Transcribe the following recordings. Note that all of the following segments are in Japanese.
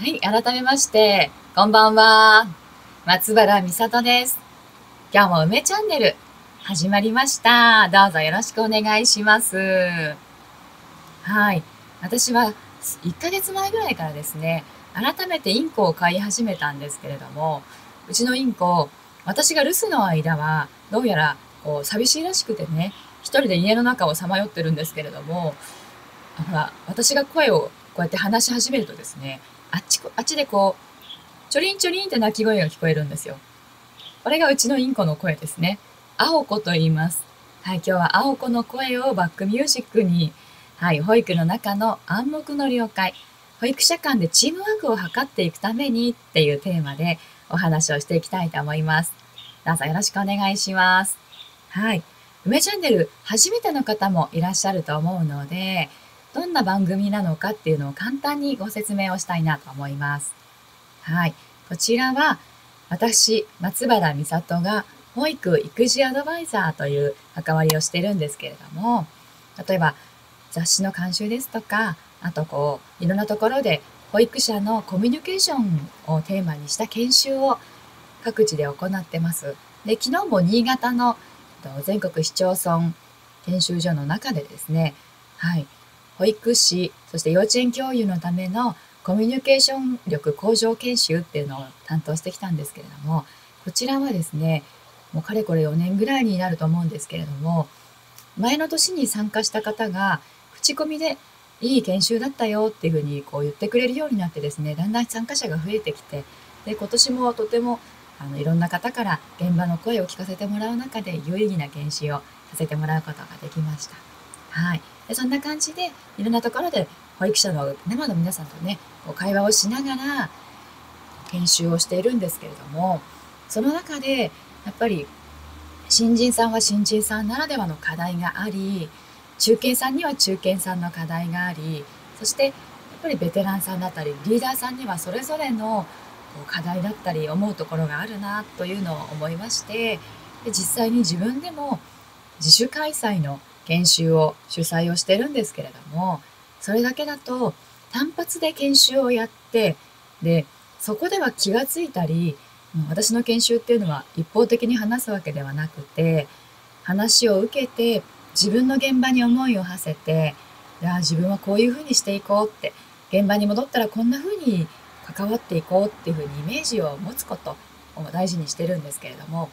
はい、改めまして、こんばんは。松原美里です。今日も梅チャンネル始まりました。どうぞよろしくお願いします。はい、私は1ヶ月前ぐらいからですね、改めてインコを飼い始めたんですけれども、うちのインコ、私が留守の間は、どうやらこう寂しいらしくてね、一人で家の中をさまよってるんですけれども、ほら、私が声をこうやって話し始めるとですね、あっちこ、あっちでこう、ちょりんちょりんって鳴き声が聞こえるんですよ。これがうちのインコの声ですね。青子と言います。はい、今日は青子の声をバックミュージックに、はい、保育の中の暗黙の了解、保育者間でチームワークを図っていくためにっていうテーマでお話をしていきたいと思います。どうぞよろしくお願いします。はい。梅チャンネル初めての方もいらっしゃると思うので、どんな番組なのかっていうのを簡単にご説明をしたいなと思います。はい。こちらは私、松原美里が保育育児アドバイザーという関わりをしてるんですけれども、例えば雑誌の監修ですとか、あとこう、いろんなところで保育者のコミュニケーションをテーマにした研修を各地で行ってます。で、昨日も新潟の全国市町村研修所の中でですね、はい、保育士、そして幼稚園教諭のためのコミュニケーション力向上研修っていうのを担当してきたんですけれども、こちらはですね、もうかれこれ4年ぐらいになると思うんですけれども、前の年に参加した方が口コミでいい研修だったよっていうふうにこう言ってくれるようになってですね、だんだん参加者が増えてきて、で、今年もとてもあのいろんな方から現場の声を聞かせてもらう中で有意義な研修をさせてもらうことができました。はい。そんな感じでいろんなところで保育者の生の皆さんとね、こう会話をしながら研修をしているんですけれども、その中でやっぱり新人さんは新人さんならではの課題があり、中堅さんには中堅さんの課題があり、そしてやっぱりベテランさんだったりリーダーさんにはそれぞれの課題だったり思うところがあるなというのを思いましてで実際に自分でも自主開催の研修を主催をしてるんですけれどもそれだけだと単発で研修をやってでそこでは気がついたり私の研修っていうのは一方的に話すわけではなくて話を受けて自分の現場に思いを馳せて自分はこういうふうにしていこうって現場に戻ったらこんなふうに関わっていこうっていうふうにイメージを持つことを大事にしてるんですけれども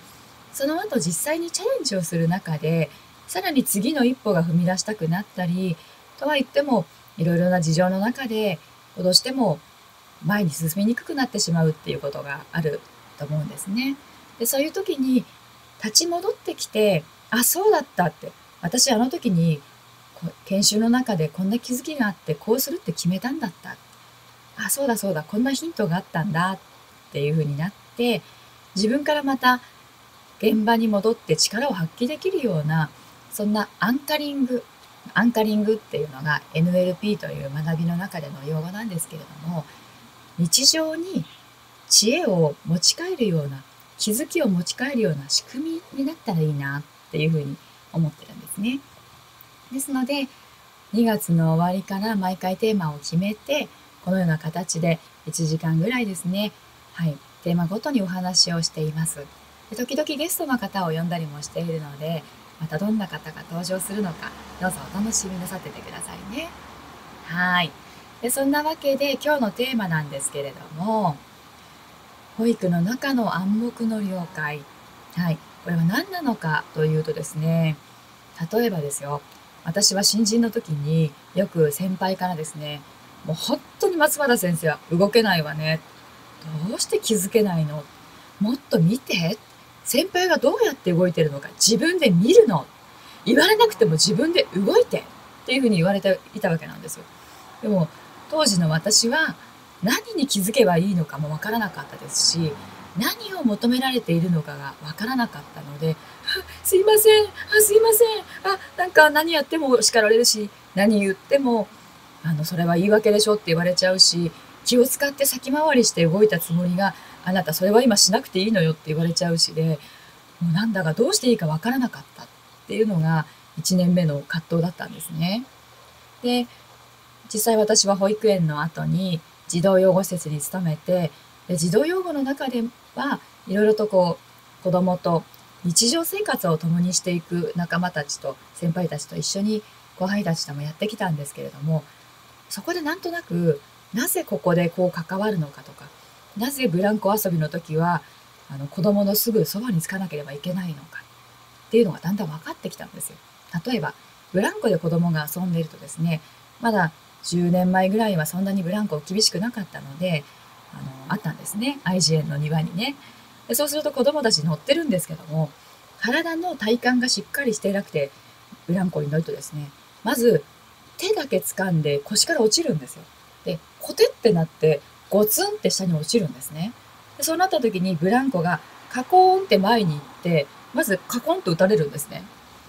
その後実際にチャレンジをする中でさらに次の一歩が踏み出したくなったりとは言ってもいろいろな事情の中でどうしても前に進みにくくなってしまうっていうことがあると思うんですね。でそういう時に立ち戻ってきてあそうだったって私あの時に研修の中でこんな気づきがあってこうするって決めたんだったあそうだそうだこんなヒントがあったんだっていうふうになって自分からまた現場に戻って力を発揮できるようなそんなアンカリングアンカリングっていうのが NLP という学びの中での用語なんですけれども日常に知恵を持ち帰るような気づきを持ち帰るような仕組みになったらいいなっていうふうに思ってるんですね。ですので2月の終わりから毎回テーマを決めてこのような形で1時間ぐらいですね、はい、テーマごとにお話をしています。で時々ゲストの方を呼んだりもしているので、またどんな方が登場するのか、どうぞお楽しみなさっててくださいね。はい。でそんなわけで今日のテーマなんですけれども、保育の中の暗黙の了解。はい。これは何なのかというとですね、例えばですよ、私は新人の時によく先輩からですね、もう本当に松原先生は動けないわね。どうして気づけないの？もっと見て。先輩がどうやって動いてるのか自分で見るの。言われなくても自分で動いてっていうふうに言われていたわけなんですよ。でも当時の私は何に気づけばいいのかもわからなかったですし、何を求められているのかがわからなかったので、すいません、あ、すいません、あ、なんか何やっても叱られるし、何言ってもあの、それは言い訳でしょって言われちゃうし、気を使って先回りして動いたつもりが、あなたそれは今しなくていいのよって言われちゃうしで、もうなんだかどうしていいかわからなかったっていうのが1年目の葛藤だったんですね。で、実際私は保育園の後に児童養護施設に勤めてで児童養護の中ではいろいろとこう子供と日常生活を共にしていく仲間たちと先輩たちと一緒に後輩たちともやってきたんですけれどもそこでなんとなくなぜここでこう関わるのかとかなぜブランコ遊びの時はあの子供のすぐそばにつかなければいけないのか。っていうのがだんだん分かってきたんですよ。例えばブランコで子供が遊んでいるとですねまだ10年前ぐらいはそんなにブランコ厳しくなかったのであのあったんですね。愛知園の庭にね。でそうすると子供たち乗ってるんですけども体の体幹がしっかりしていなくてブランコに乗るとですねまず手だけ掴んで腰から落ちるんですよ。でコテってなってゴツンって下に落ちるんですね。でそうなった時にブランコがカコーンって前に行ってまずカコンと打たれるんですね。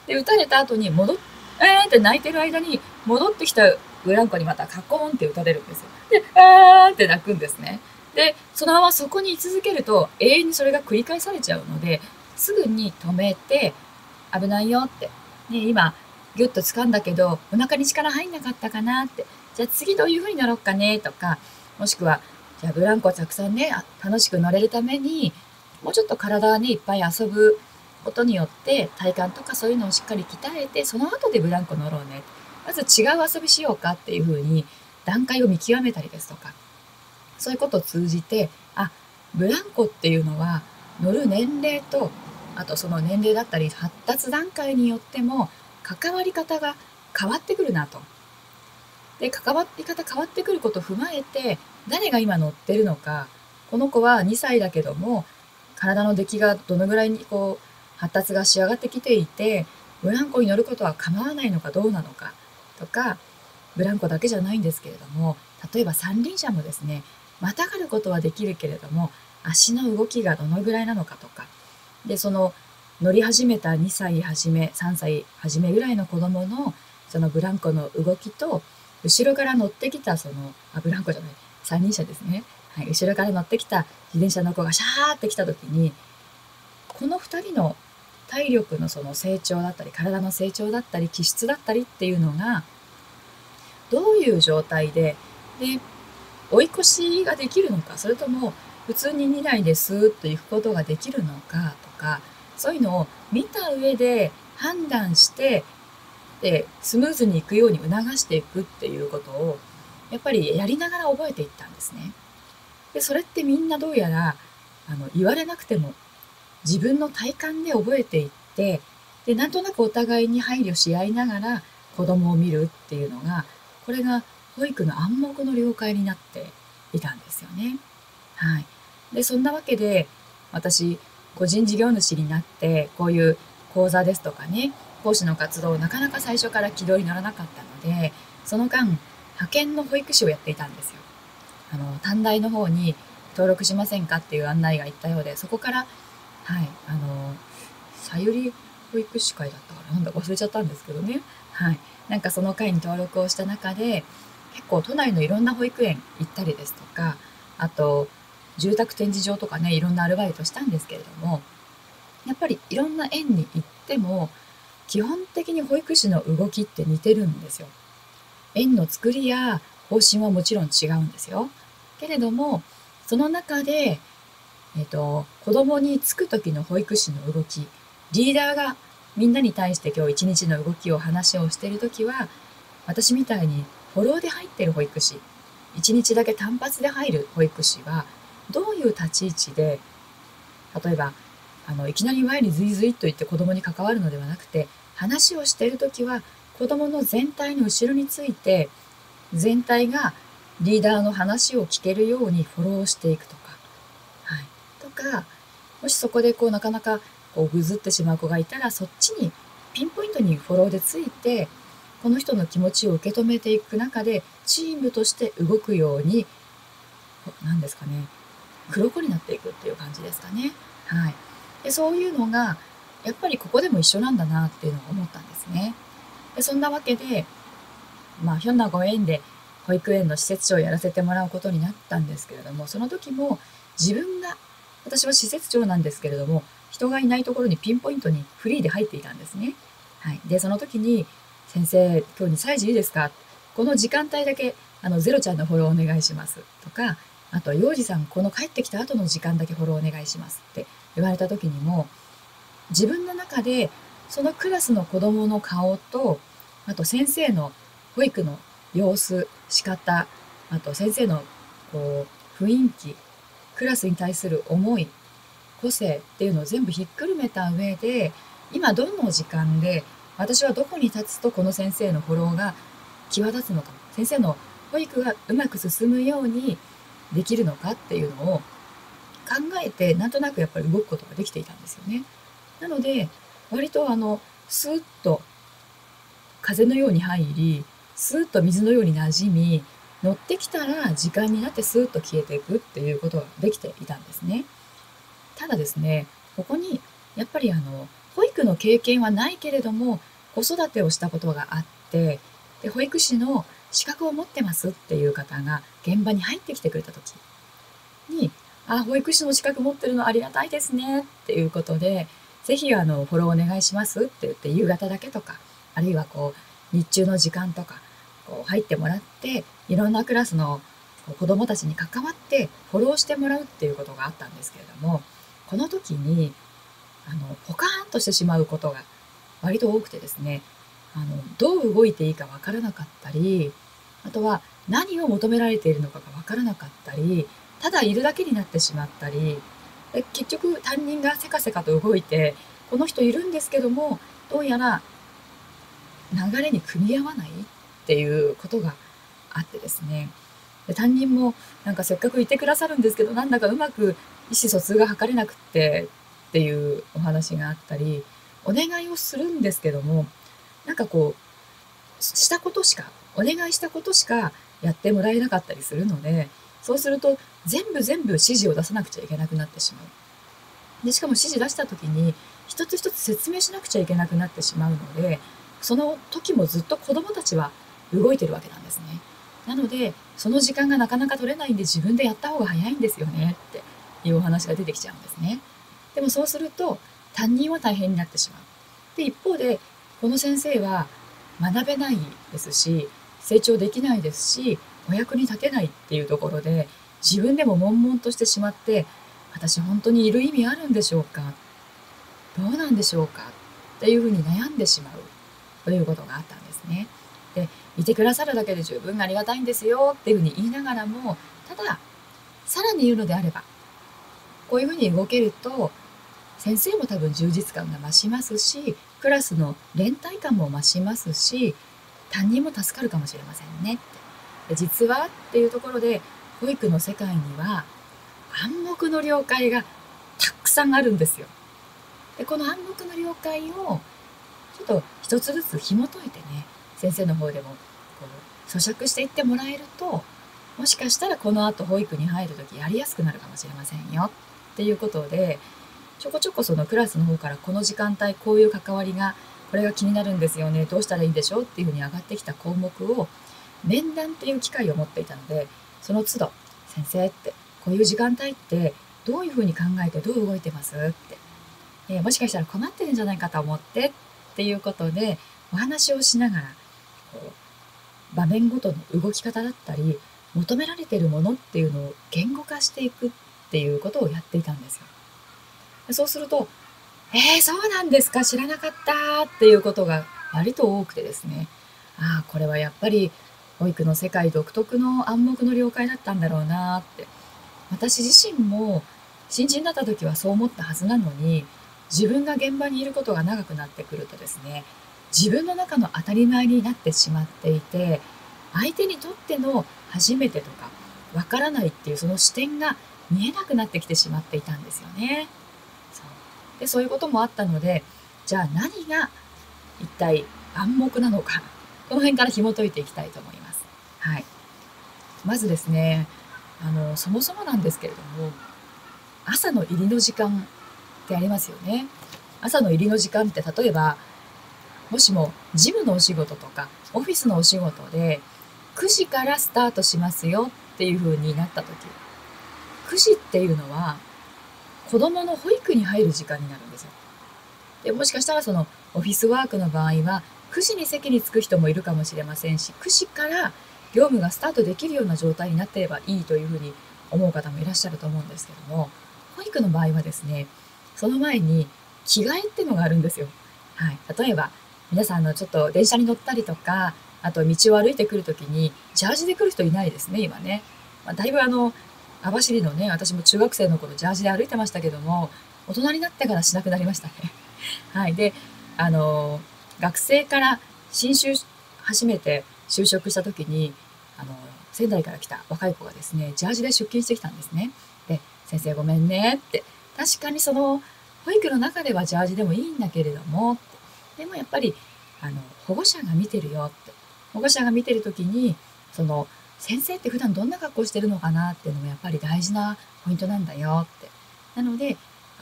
で打たれた後に戻っえーって泣いてる間に戻ってきたブランコにまたカコーンって打たれるんですよ。であーって泣くんですね。でそのままそこに居続けると永遠にそれが繰り返されちゃうのですぐに止めて危ないよって、ね、今ギュッと掴んだけどお腹に力入んなかったかなって。じゃあ次どういう風になろうかねとかもしくはじゃあブランコたくさんね楽しく乗れるためにもうちょっと体にいっぱい遊ぶことによって体幹とかそういうのをしっかり鍛えてその後でブランコ乗ろうねまず違う遊びしようかっていう風に段階を見極めたりですとかそういうことを通じてあブランコっていうのは乗る年齢とあとその年齢だったり発達段階によっても関わり方が変わってくるなと。で関わり方変わってくることを踏まえて誰が今乗ってるのかこの子は2歳だけども体の出来がどのぐらいにこう発達が仕上がってきていてブランコに乗ることは構わないのかどうなのかとかブランコだけじゃないんですけれども例えば三輪車もですねまたがることはできるけれども足の動きがどのぐらいなのかとかでその乗り始めた2歳初め3歳初めぐらいの子供のそのブランコの動きと後ろから乗ってきたそのあブランコじゃない三輪車ですね、はい、後ろから乗ってきた自転車の子がシャーって来た時にこの2人の体力のその成長だったり体の成長だったり気質だったりっていうのがどういう状態でで追い越しができるのかそれとも普通に2台でスーッと行くことができるのかとかそういうのを見た上で判断してでスムーズに行くように促していくっていうことをやっぱりやりながら覚えていったんですね。でそれってみんなどうやらあの言われなくても自分の体感で覚えていってでなんとなくお互いに配慮し合いながら子供を見るっていうのがこれが保育の暗黙の了解になっていたんですよね。はい。で、そんなわけで、私、個人事業主になって、こういう講座ですとかね、講師の活動をなかなか最初から軌道に乗らなかったので、その間、派遣の保育士をやっていたんですよ。あの、短大の方に登録しませんかっていう案内が行ったようで、そこから、はい、あの、さゆり保育士会だったからなんだ忘れちゃったんですけどね。はい。なんかその会に登録をした中で、結構都内のいろんな保育園行ったりですとかあと住宅展示場とかねいろんなアルバイトしたんですけれどもやっぱりいろんな園に行っても基本的に保育士の動きって似てるんですよ。園の作りや方針はもちろん違うんですよ。けれどもその中で、えーと、子供につく時の保育士の動きリーダーがみんなに対して今日一日の動きを話をしている時は私みたいにフォローで入ってる保育士1日だけ単発で入る保育士はどういう立ち位置で例えばあのいきなり前にズイズイと言って子供に関わるのではなくて話をしている時は子供の全体の後ろについて全体がリーダーの話を聞けるようにフォローしていくとか、はい、とかもしそこでこうなかなかこうぐずってしまう子がいたらそっちにピンポイントにフォローでついてこの人の気持ちを受け止めていく中でチームとして動くように何ですかね黒子になっていくっていう感じですかね。はい、でそういうのがやっぱりここでも一緒なんだなっていうのを思ったんですね。でそんなわけで、まあ、ひょんなご縁で保育園の施設長をやらせてもらうことになったんですけれどもその時も自分が私は施設長なんですけれども人がいないところにピンポイントにフリーで入っていたんですね。はい、でその時に先生、今日2歳児いいですか？この時間帯だけ、あのゼロちゃんのフォローお願いします。とかあと幼児さんこの帰ってきた後の時間だけフォローお願いしますって言われた時にも自分の中でそのクラスの子どもの顔とあと先生の保育の様子仕方あと先生のこう雰囲気クラスに対する思い個性っていうのを全部ひっくるめた上で今どの時間で私はどこに立つとこの先生のフォローが際立つのか先生の保育がうまく進むようにできるのかっていうのを考えてなんとなくやっぱり動くことができていたんですよね。なので割とあのスーッと風のように入りスーッと水のように馴染み乗ってきたら時間になってスーッと消えていくっていうことができていたんですね。ただですねここにやっぱりあの保育の経験はないけれども子育てをしたことがあってで保育士の資格を持ってますっていう方が現場に入ってきてくれた時に「あ保育士の資格持ってるのありがたいですね」っていうことで「是非あのフォローお願いします」って言って夕方だけとかあるいはこう日中の時間とかこう入ってもらっていろんなクラスの子どもたちに関わってフォローしてもらうっていうことがあったんですけれどもこの時にあのポカーンとしてしまうことが割と多くてですねあのどう動いていいかわからなかったりあとは何を求められているのかがわからなかったりただいるだけになってしまったりで結局担任がせかせかと動いてこの人いるんですけどもどうやら流れに組み合わないっていうことがあってですね。で担任もなんかせっかくいてくださるんですけどなんだかうまく意思疎通が図れなくってっていうお話があったりお願いをするんですけどもなんかこうしたことしかお願いしたことしかやってもらえなかったりするのでそうすると全部全部指示を出さなくちゃいけなくなってしまう。でしかも指示出した時に一つ一つ説明しなくちゃいけなくなってしまうのでその時もずっと子どもたちは動いてるわけなんですね。なのでその時間がなかなか取れないんで自分でやった方が早いんですよねっていうお話が出てきちゃうんですね。でもそうすると担任は大変になってしまう。で一方でこの先生は学べないですし成長できないですしお役に立てないっていうところで自分でも悶々としてしまって私本当にいる意味あるんでしょうか？どうなんでしょうか？っていうふうに悩んでしまう。ということがあったんですね。でいてくださるだけで十分ありがたいんですよっていうふうに言いながらもたださらに言うのであればこういうふうに動けると先生も多分充実感が増しますしクラスの連帯感も増しますし担任も助かるかもしれませんね。っ実はっていうところで保育の世界には暗黙の了解がたくさんあるんですよ。でこの暗黙の了解をちょっと一つずつ紐解いてね先生の方でもこう咀嚼していってもらえるともしかしたらこの後保育に入る時やりやすくなるかもしれませんよっていうことでちょこちょこそのクラスの方からこの時間帯こういう関わりがこれが気になるんですよねどうしたらいいんでしょうっていうふうに上がってきた項目を面談っていう機会を持っていたのでその都度「先生」ってこういう時間帯ってどういうふうに考えてどう動いてます？って、えもしかしたら困ってるんじゃないかと思ってっていうことでお話をしながらこう場面ごとの動き方だったり求められてるものっていうのを言語化していくっていうことをやっていたんですよ。そうすると「えー、そうなんですか？知らなかった」っていうことが割と多くてですねああこれはやっぱり保育の世界独特の暗黙の了解だったんだろうなって私自身も新人だった時はそう思ったはずなのに自分が現場にいることが長くなってくるとですね自分の中の当たり前になってしまっていて相手にとっての初めてとかわからないっていうその視点が見えなくなってきてしまっていたんですよね。そうでそういうこともあったのでじゃあ何が一体暗黙なのかこの辺から紐解いていきたいと思います。はい、まずですねあのそもそもなんですけれども朝の入りの時間ってありますよね。朝の入りの時間って例えばもしもジムのお仕事とかオフィスのお仕事で9時からスタートしますよっていう風になった時9時っていうのは子供の保育に入る時間になるんですよ。でもしかしたらそのオフィスワークの場合は9時に席に着く人もいるかもしれませんし9時から業務がスタートできるような状態になっていればいいというふうに思う方もいらっしゃると思うんですけども保育の場合はですねその前に着替えってのがあるんですよ。はい、例えば皆さんのちょっと電車に乗ったりとかあと道を歩いてくる時にジャージで来る人いないですね今ね。まあ、だいぶあの網走のね私も中学生の頃ジャージで歩いてましたけども大人になってからしなくなりましたね。はい、であの学生から新就初めて就職した時にあの仙台から来た若い子がですねジャージで出勤してきたんですね。で「先生ごめんね」って。確かにその保育の中ではジャージでもいいんだけれども。でもやっぱりあの保護者が見てるよ。って。保護者が見てる時にその先生って普段どんな格好してるのかな？っていうのもやっぱり大事なポイントなんだよ。って。なので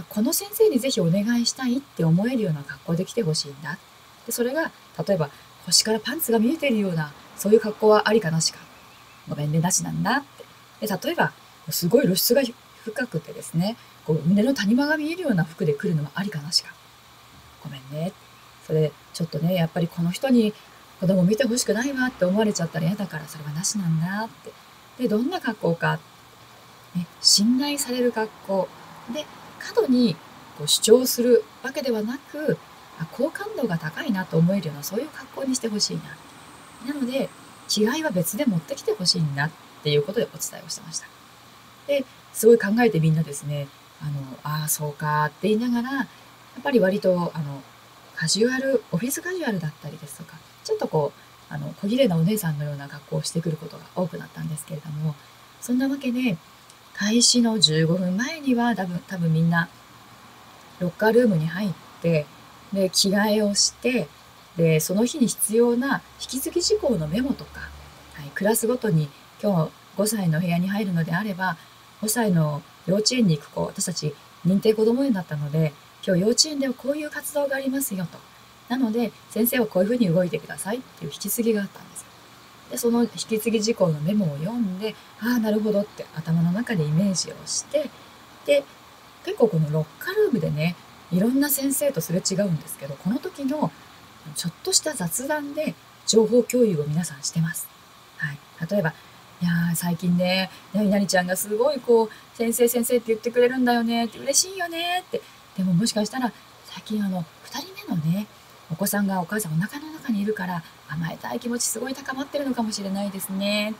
この先生にぜひお願いしたいって思えるような格好で来てほしいんだ。でそれが例えば腰からパンツが見えているようなそういう格好はありかなしか。ごめんねなしなんだ。ってで例えばすごい露出が深くてですねこう胸の谷間が見えるような服で来るのはありかなしか。ごめんね。それちょっとねやっぱりこの人に子供見てほしくないわって思われちゃったら嫌だからそれはなしなんだ。ってでどんな格好か、ね、信頼される格好。で過度にこう主張するわけではなく好感度が高いなと思えるようなそういう格好にしてほしいな。なので違いは別で持ってきてほしいんだっていうことでお伝えをしてました。ですごい考えてみんなですねあのああそうかって言いながらやっぱり割とあのカジュアルオフィスカジュアルだったりですとかちょっとこうあの小綺麗なお姉さんのような格好をしてくることが多くなったんですけれどもそんなわけで開始の15分前には多分多分みんなロッカールームに入ってで着替えをしてでその日に必要な引き継ぎ事項のメモとか、はい、クラスごとに今日5歳の部屋に入るのであれば5歳の幼稚園に行く子私たち認定こども園だったので今日幼稚園ではこういう活動がありますよと。なので先生はこういうふうに動いてくださいっていう引き継ぎがあったんですでその引き継ぎ事項のメモを読んでああなるほどって頭の中でイメージをしてで結構このロッカールームでねいろんな先生とすれ違うんですけどこの時のちょっとした雑談で情報共有を皆さんしてます。はい、例えばいや最近ね、何々ちゃんがすごいこう、先生先生って言ってくれるんだよねって嬉しいよねって。でももしかしたら、最近あの、2人目のね、お子さんがお母さんお腹の中にいるから甘えたい気持ちすごい高まってるのかもしれないですね。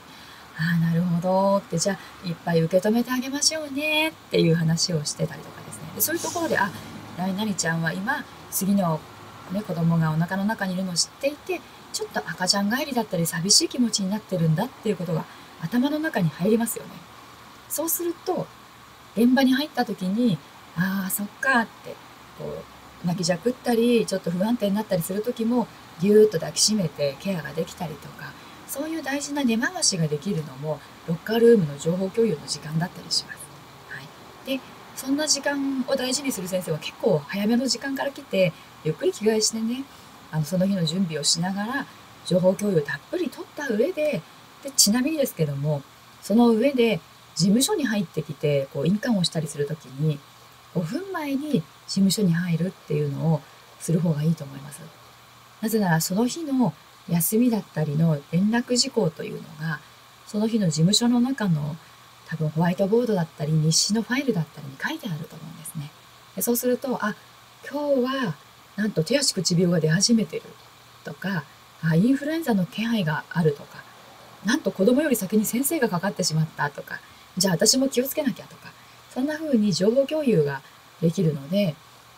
ああ、なるほどって、じゃあいっぱい受け止めてあげましょうねっていう話をしてたりとかですね。でそういうところで、あ、何々ちゃんは今、次の、ね、子供がお腹の中にいるのを知っていて、ちょっと赤ちゃん帰りだったり寂しい気持ちになってるんだっていうことが頭の中に入りますよね。そうすると現場に入った時にああそっかってこう泣きじゃくったりちょっと不安定になったりする時もぎゅーっと抱きしめてケアができたりとかそういう大事な根回しができるのもロッカールームの情報共有の時間だったりします。はい、でそんな時間を大事にする先生は結構早めの時間から来てゆっくり着替えしてねあのその日の準備をしながら情報共有をたっぷり取った上ででちなみにですけどもその上で事務所に入ってきてこう印鑑をしたりする時に5分前に事務所に入るっていうのをする方がいいと思います。なぜならその日の休みだったりの連絡事項というのがその日の事務所の中の多分ホワイトボードだったり日誌のファイルだったりに書いてあると思うんですね。でそうするとあ今日はなんと手足口病が出始めてるとかあインフルエンザの気配があるとかなんと子供より先に先生がかかってしまったとか、じゃあ私も気をつけなきゃとか、そんな風に情報共有ができるので、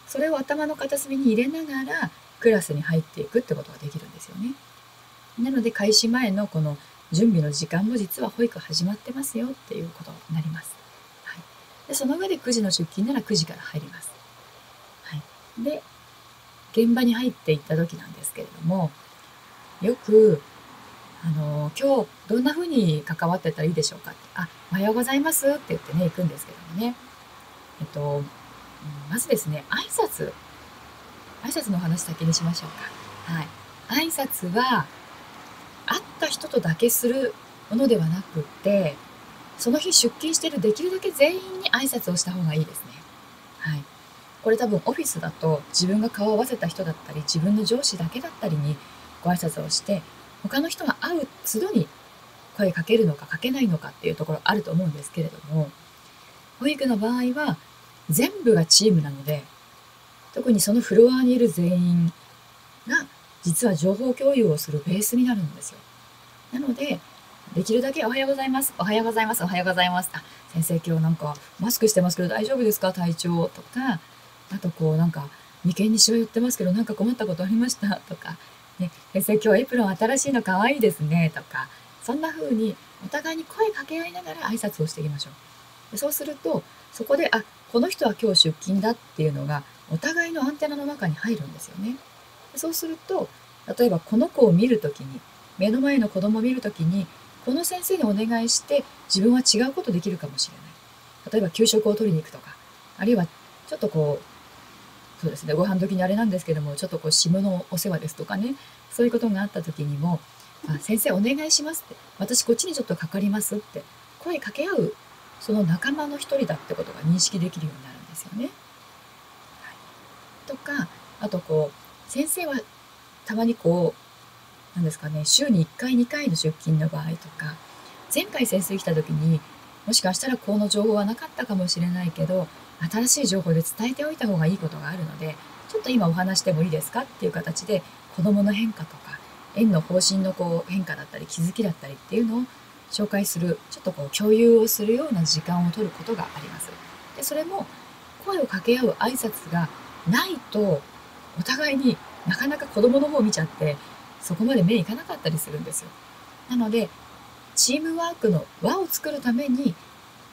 それを頭の片隅に入れながらクラスに入っていくってことができるんですよね。なので開始前のこの準備の時間も実は保育始まってますよっていうことになります。はい、でその上で9時の出勤なら9時から入ります。はい、で現場に入っていった時なんですけれどもよくあの今日どんな風に関わってたらいいでしょうかってあおはようございますって言ってね行くんですけどもね。えっとまずですね挨拶。挨拶の話先にしましょうか。はい。挨拶は会った人とだけするものではなくってその日出勤してるできるだけ全員に挨拶をした方がいいですね。はい。これ多分オフィスだと自分が顔を合わせた人だったり自分の上司だけだったりにご挨拶をして他の人が会う都度に声かけるのかかけないのかっていうところあると思うんですけれども保育の場合は全部がチームなので特にそのフロアにいる全員が実は情報共有をするベースになるんですよ。なのでできるだけおはようございます。おはようございます。おはようございます。あ、先生今日なんかマスクしてますけど大丈夫ですか？体調とか、あとこうなんか眉間にしわ寄ってますけどなんか困ったことありました？とか、ね、先生今日エプロン新しいの可愛いですねとか、そんな風にお互いに声かけ合いながら挨拶をしていきましょう。でそうすると、そこで、あ、この人は今日出勤だっていうのがお互いのアンテナの中に入るんですよね。そうすると、例えばこの子を見るときに、目の前の子供を見るときに、この先生にお願いして自分は違うことできるかもしれない。例えば給食を取りに行くとか、あるいはちょっとこう、そうですね、ご飯時にあれなんですけども、ちょっとこう、下のお世話ですとかね、そういうことがあった時にも、あ先生お願いしますって、私こっちにちょっとかかりますって、声かけ合う、その仲間の一人だってことが認識できるようになるんですよね。はい、とか、あとこう、先生はたまにこう、なんですかね、週に1回、2回の出勤の場合とか、前回先生来た時に、もしかしたらこの情報はなかったかもしれないけど、新しい情報で伝えておいた方がいいことがあるので、ちょっと今お話してもいいですかっていう形で、子供の変化とか、園の方針のこう変化だったり、気づきだったりっていうのを紹介する、ちょっとこう共有をするような時間を取ることがあります。で、それも声を掛け合う挨拶がないと、お互いになかなか子供の方を見ちゃって、そこまで目いかなかったりするんですよ。なので、チームワークの輪を作るために、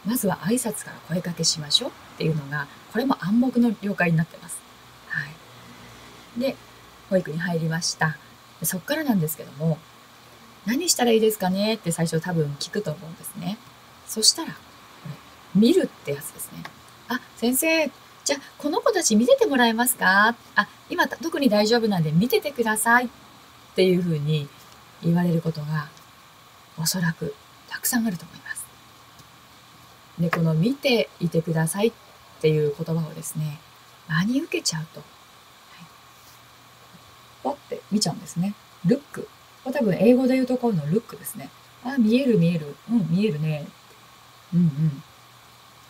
まずは挨拶から声かけしましょうっていうのが、これも暗黙の了解になってます。はい。で、保育に入りました。でそっからなんですけども、何したらいいですかね？って最初多分聞くと思うんですね。そしたら、これ、見るってやつですね。あ、先生、じゃあ、この子たち見ててもらえますか？あ、今特に大丈夫なんで見ててくださいっていうふうに言われることがおそらくたくさんあると思います。で、この見ていてくださいっていう言葉をですね、真に受けちゃうと、はい、ポって見ちゃうんですね。ルック。これ多分英語で言うところのルックですね。あ、見える見える。うん、見えるね。うんうん。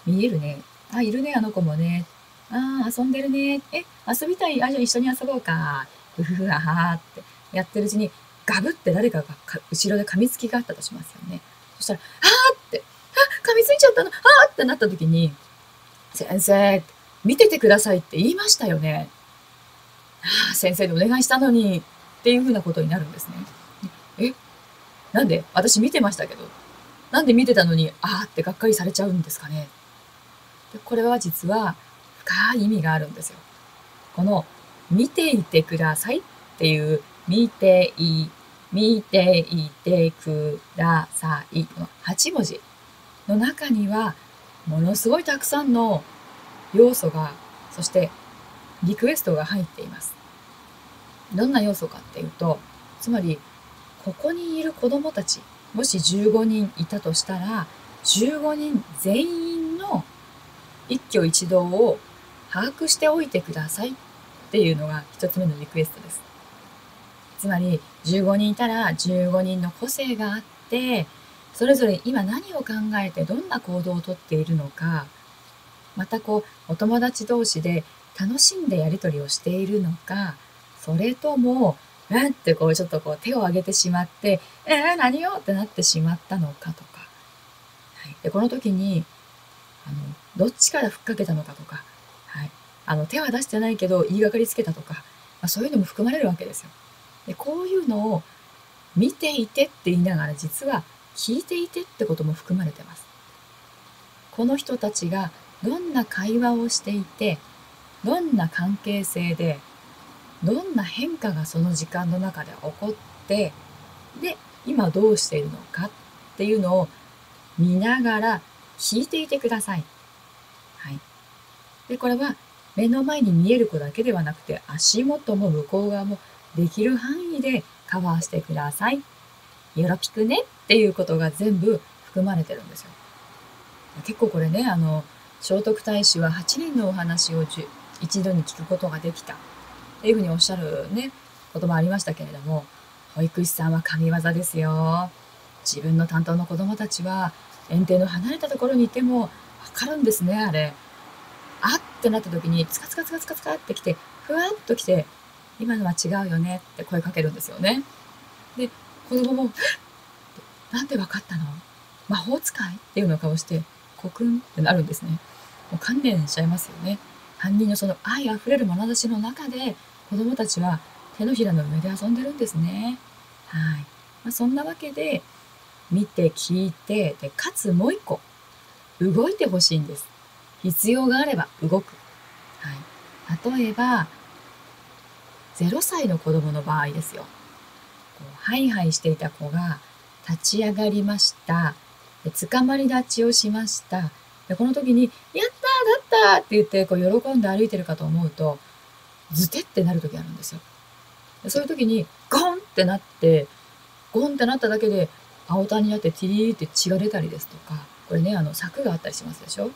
見えるね。あ、いるね、あの子もね。ああ遊んでるね。え、遊びたい？あ、じゃあ一緒に遊ぼうか。ふふふははって。やってるうちにガブって誰かが後ろで噛みつきがあったとしますよね。そしたら、あーって、あ、噛みついちゃったの、あーってなった時に、先生、見ててくださいって言いましたよね。ああ、先生にお願いしたのに、っていうふうなことになるんですね。えなんで？私見てましたけど。なんで見てたのに、ああってがっかりされちゃうんですかね。でこれは実は深い意味があるんですよ。この、見ていてくださいっていう見てい、見ていてくださいの8文字の中には、ものすごいたくさんの要素が、そしてリクエストが入っています。どんな要素かっていうと、つまり、ここにいる子供たち、もし15人いたとしたら、15人全員の一挙一動を把握しておいてくださいっていうのが一つ目のリクエストです。つまり15人いたら15人の個性があってそれぞれ今何を考えてどんな行動をとっているのかまたこうお友達同士で楽しんでやり取りをしているのかそれともうんってこうちょっとこう手を挙げてしまってえー、何よってなってしまったのかとか、はい、でこの時にあのどっちからふっかけたのかとか、あの手は出してないけど言いがかりつけたとか、まあ、そういうのも含まれるわけですよ。でこういうのを見ていてって言いながら実は聞いていてってことも含まれてます。この人たちがどんな会話をしていてどんな関係性でどんな変化がその時間の中で起こってで今どうしているのかっていうのを見ながら聞いていてください。はい。で、これは目の前に見える子だけではなくて足元も向こう側もできる範囲でカバーしてください。よろぴくねっていうことが全部含まれてるんですよ。結構これね、あの、聖徳太子は8人のお話を一度に聞くことができたっていうふうにおっしゃるね、こともありましたけれども、保育士さんは神業ですよ。自分の担当の子どもたちは園庭の離れたところにいても分かるんですねあれ。ってなった時にツカツカツカツカツカってきてふわっときて「今のは違うよね」って声かけるんですよね。で子供も「なんで分かったの？魔法使い?」っていうの顔してコクンってなるんですね。もう観念しちゃいますよね。犯人のその愛あふれる眼差しの中で子供たちは手のひらの上で遊んでるんですね。はい。まあ、そんなわけで見て聞いてでかつもう一個動いてほしいんです。必要があれば動く。はい、例えば0歳の子供の場合ですよ。こうハイハイしていた子が立ち上がりました。で捕まり立ちをしました。でこの時に「やったーだった!」って言ってこう喜んで歩いてるかと思うとズテってなる時あるんですよ。そういう時にゴンってなってゴンってなっただけで青タンになってティリーって血が出たりですとかこれねあの柵があったりしますでしょ？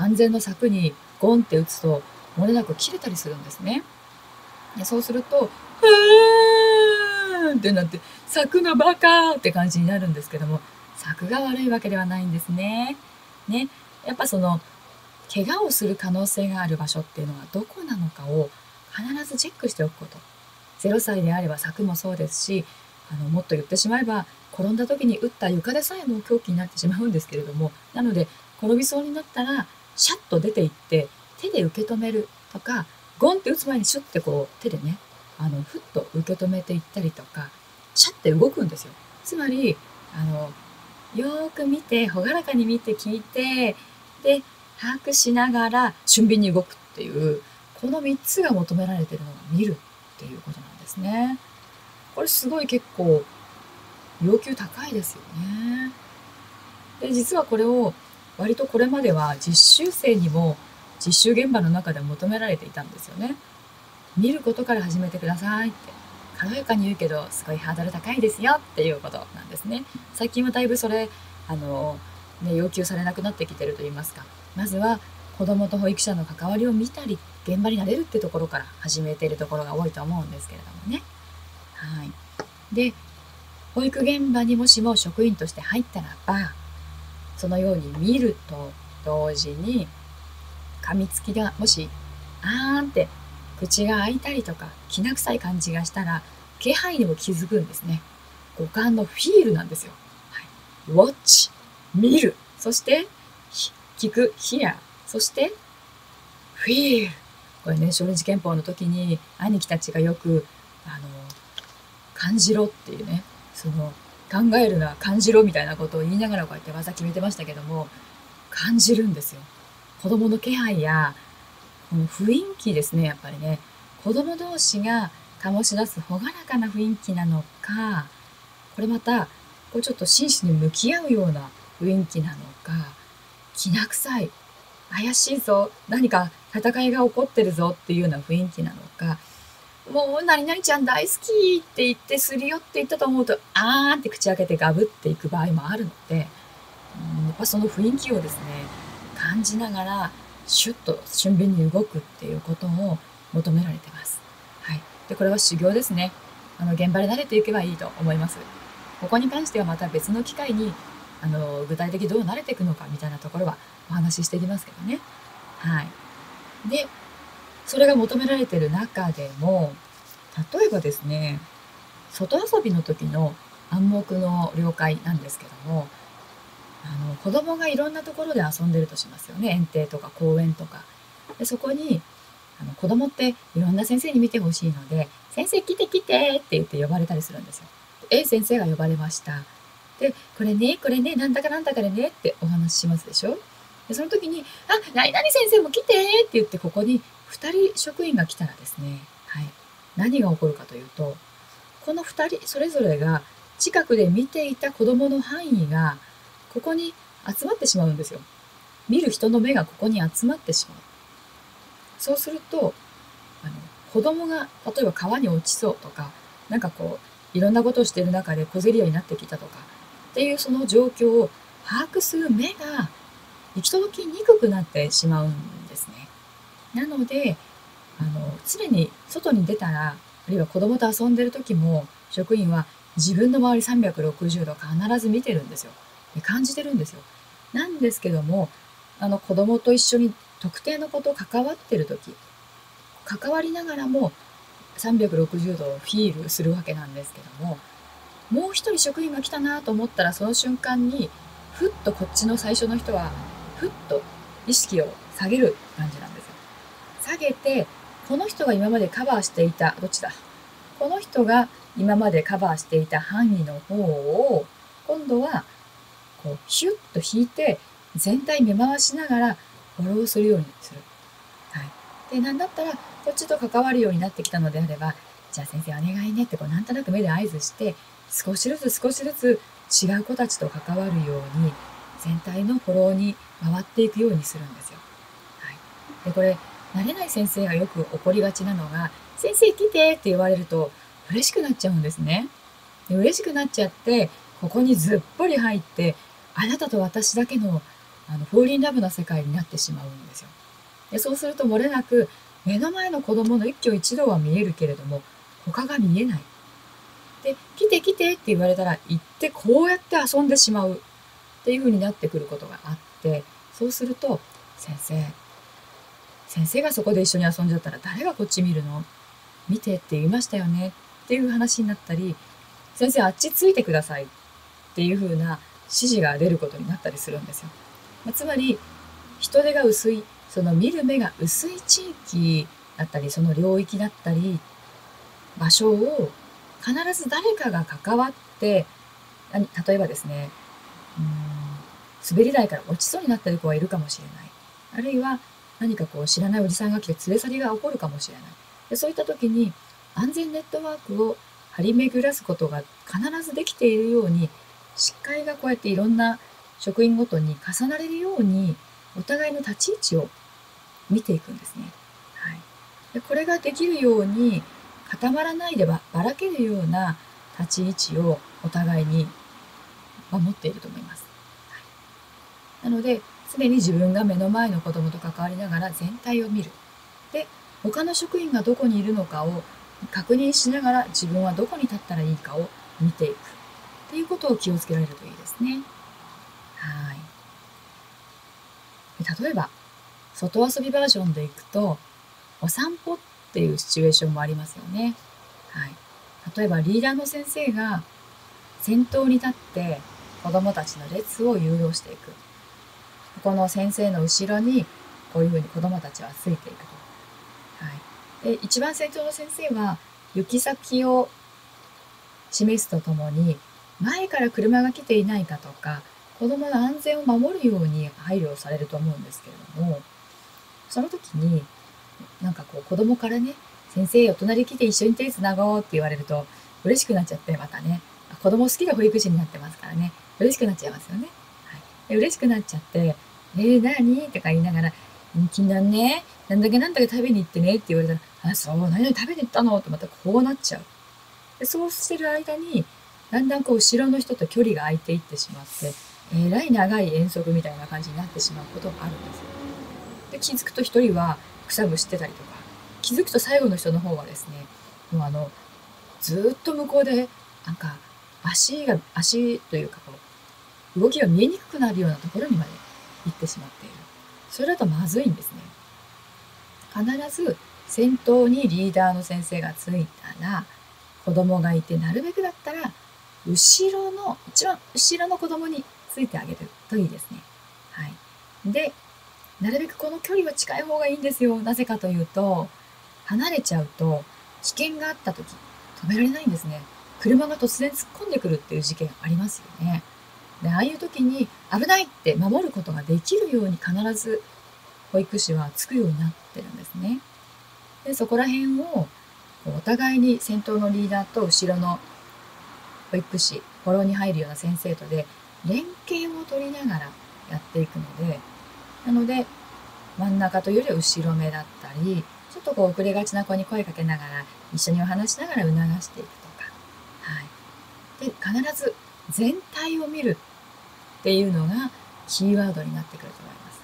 安全の柵にゴンって打つと漏れなく切れたりするんですね。でそうすると「はーん!」ってなって「柵のバカ!」って感じになるんですけども柵が悪いわけではないんですね。ねやっぱその怪我をする可能性がある場所っていうのはどこなのかを必ずチェックしておくこと。0歳であれば柵もそうですしあのもっと言ってしまえば転んだ時に打った床でさえも凶器になってしまうんですけれどもなので転びそうになったらシャッと出ていって手で受け止めるとかゴンって打つ前にシュッてこう手でねあのふっと受け止めていったりとかシャッて動くんですよ。つまりあのよーく見て朗らかに見て聞いてで把握しながら俊敏に動くっていうこの3つが求められてるのが見るっていうことなんですね。これすごい結構要求高いですよね。で実はこれを割とこれまでは実習生にも実習現場の中で求められていたんですよね。見ることから始めてくださいって軽やかに言うけどすごいハードル高いですよっていうことなんですね。最近はだいぶそれあの、ね、要求されなくなってきてると言いますかまずは子どもと保育者の関わりを見たり現場になれるってところから始めているところが多いと思うんですけれどもね。はい、で保育現場にもしも職員として入ったらばそのように見ると同時に噛みつきがもしあーんって口が開いたりとかきな臭い感じがしたら気配にも気づくんですね。五感のフィールなんですよ、はい、ウォッチ。見る。そして聞く。ヒアそしてフィール。これね少林寺拳法の時に兄貴たちがよくあの感じろっていうねその考えるな感じろみたいなことを言いながらこうやって技決めてましたけども感じるんですよ。子供の気配やこの雰囲気ですねやっぱりね。子供同士が醸し出す朗らかな雰囲気なのかこれまたこうちょっと真摯に向き合うような雰囲気なのかきな臭い怪しいぞ何か戦いが起こってるぞっていうような雰囲気なのかもう何々ちゃん大好きって言ってすり寄っていったと思うとあーって口開けてガブっていく場合もあるので、うん、やっぱその雰囲気をですね感じながらシュッと俊敏に動くっていうことを求められてます。はい、でこれは修行ですねあの現場で慣れていけばいいと思います。ここに関してはまた別の機会にあの具体的にどう慣れていくのかみたいなところはお話ししていきますけどね。はい、でそれが求められてる中でも例えばですね外遊びの時の暗黙の了解なんですけどもあの子供がいろんなところで遊んでるとしますよね園庭とか公園とかでそこにあの子供っていろんな先生に見てほしいので「先生来て来て」って言って呼ばれたりするんですよ。A 先生が呼ばれました。で「これねこれねなんだかなんだかでね」ってお話ししますでしょ？でその時に「あ何々先生も来て」って言ってここに2人職員が来たらですね、はい、何が起こるかというとこの2人それぞれが近くで見ていた子どもの範囲がここに集まってしまうんですよ。見る人の目がここに集まってしまう。そうするとあの子供が例えば川に落ちそうとかなんかこういろんなことをしている中で小競り合いになってきたとかっていうその状況を把握する目が行き届きにくくなってしまうん。なのであの常に外に出たらあるいは子供と遊んでる時も職員は自分の周り360度必ず見てるんですよで。感じてるんですよ。なんですけども、あの子供と一緒に特定のこと関わってる時、関わりながらも360度をフィールするわけなんですけども、もう一人職員が来たなと思ったらその瞬間にふっとこっちの最初の人はふっと意識を下げる感じなんです。下げてこの人が今までカバーしていたどっちだ？この人が今までカバーしていた範囲の方を今度はこうヒュッと引いて全体見回しながらフォローするようにする。はい、でなんだったらこっちと関わるようになってきたのであればじゃあ先生お願いねってこうなんとなく目で合図して少しずつ少しずつ違う子たちと関わるように全体のフォローに回っていくようにするんですよ。はい、でこれ慣れない先生がよく起こりがちなのが「先生来て!」って言われると嬉しくなっちゃうんですね。で嬉しくなっちゃってここにずっぽり入ってあなたと私だけのあのフォーリンラブな世界になってしまうんですよ。でそうすると漏れなく目の前の子供の一挙一動は見えるけれども他が見えない。で、来て来てって言われたら行ってこうやって遊んでしまうっていう風になってくることがあって、そうすると、先生、先生がそこで一緒に遊んじゃったら誰がこっち見るの？見てって言いましたよね。っていう話になったり、先生あっちついてくださいっていう風な指示が出ることになったりするんですよ。まあ、つまり、人手が薄い、その見る目が薄い地域だったり、その領域だったり、場所を必ず誰かが関わって例えばですねうん滑り台から落ちそうになってる子はいるかもしれない。あるいは何かこう知らないおじさんが来て連れ去りが起こるかもしれないでそういった時に安全ネットワークを張り巡らすことが必ずできているように司会がこうやっていろんな職員ごとに重なれるようにお互いの立ち位置を見ていくんですね。はい、でこれができるように固まらないでばばらけるような立ち位置をお互いに守っていると思います。はい、なので常に自分が目の前の子供と関わりながら全体を見る。で他の職員がどこにいるのかを確認しながら自分はどこに立ったらいいかを見ていくっていうことを気をつけられるといいですね。はい。例えば外遊びバージョンでいくとお散歩っっていうシチュエーションもありますよね。はい、例えばリーダーの先生が先頭に立って子どもたちの列を誘導していく。この先生の後ろにこういうふうに子どもたちはついていくと。はい、で一番先頭の先生は行き先を示すとともに前から車が来ていないかとか子どもの安全を守るように配慮されると思うんですけれどもその時になんかこう子供からね、先生お隣来て一緒に手つなごうって言われると嬉しくなっちゃってまたね、子供好きが保育士になってますからね、嬉しくなっちゃいますよね。はい、で嬉しくなっちゃって、えー、何？とか言いながら、禁断ね、なんだけ？なんだけ？食べに行ってね？って言われたら、あ、そう、何々食べに行ったの？とまたこうなっちゃう。でそうしてる間に、だんだんこう後ろの人と距離が空いていってしまって、えらい長い遠足みたいな感じになってしまうことがあるんです。で気づくと一人は草むしってたりとか気づくと最後の人の方はですねもうあのずっと向こうでなんか足が足というかこう動きが見えにくくなるようなところにまで行ってしまっているそれだとまずいんですね必ず先頭にリーダーの先生がついたら子供がいてなるべくだったら後ろの一番後ろの子供についてあげるといいですねはいでなるべくこの距離は近い方がいいんですよ。なぜかというと、離れちゃうと危険があった時止められないんですね。車が突然突っ込んでくるっていう事件ありますよね。で、ああいう時に危ないって守ることができるように必ず保育士はつくようになってるんですね。で、そこら辺をお互いに先頭のリーダーと後ろの保育士、フォローに入るような先生とで連携を取りながらやっていくので、なので真ん中というよりは後ろ目だったりちょっとこう遅れがちな子に声かけながら一緒にお話しながら促していくとか、はい、で必ず全体を見るっていうのがキーワードになってくると思います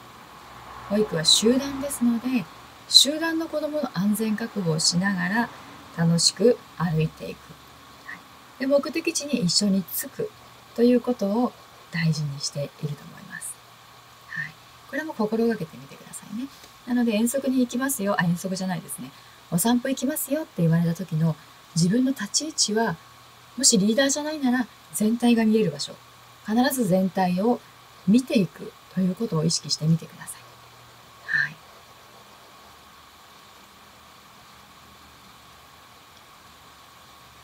保育は集団ですので集団の子どもの安全確保をしながら楽しく歩いていく、はい、で目的地に一緒に着くということを大事にしていると思います。はい、これも心がけてみてくださいね。なので遠足に行きますよ、あ、遠足じゃないですね。お散歩行きますよって言われた時の自分の立ち位置は、もしリーダーじゃないなら全体が見える場所。必ず全体を見ていくということを意識してみてください。はい。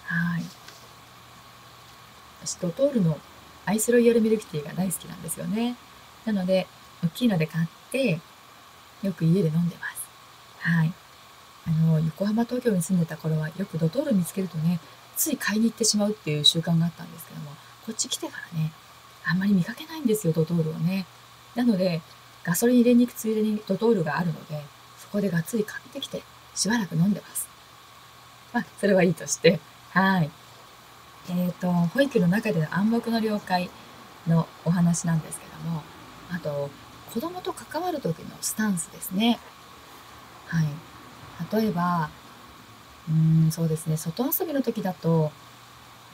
はい。私、ドトールのアイスロイヤルミルクティーが大好きなんですよね。なので、大きいので買って、よく家で飲んでます。はい。あの、横浜東京に住んでた頃はよくドトール見つけるとね、つい買いに行ってしまうっていう習慣があったんですけども、こっち来てからね、あんまり見かけないんですよ、ドトールをね。なので、ガソリン入れに行くついでにドトールがあるので、そこでがっつり買ってきて、しばらく飲んでます。まあ、それはいいとして、はい。えっ、ー、と、保育の中での暗黙の了解のお話なんですけども、あと、子供と関わる時のスタンスですね。はい。例えば、うん、そうですね、外遊びの時だと、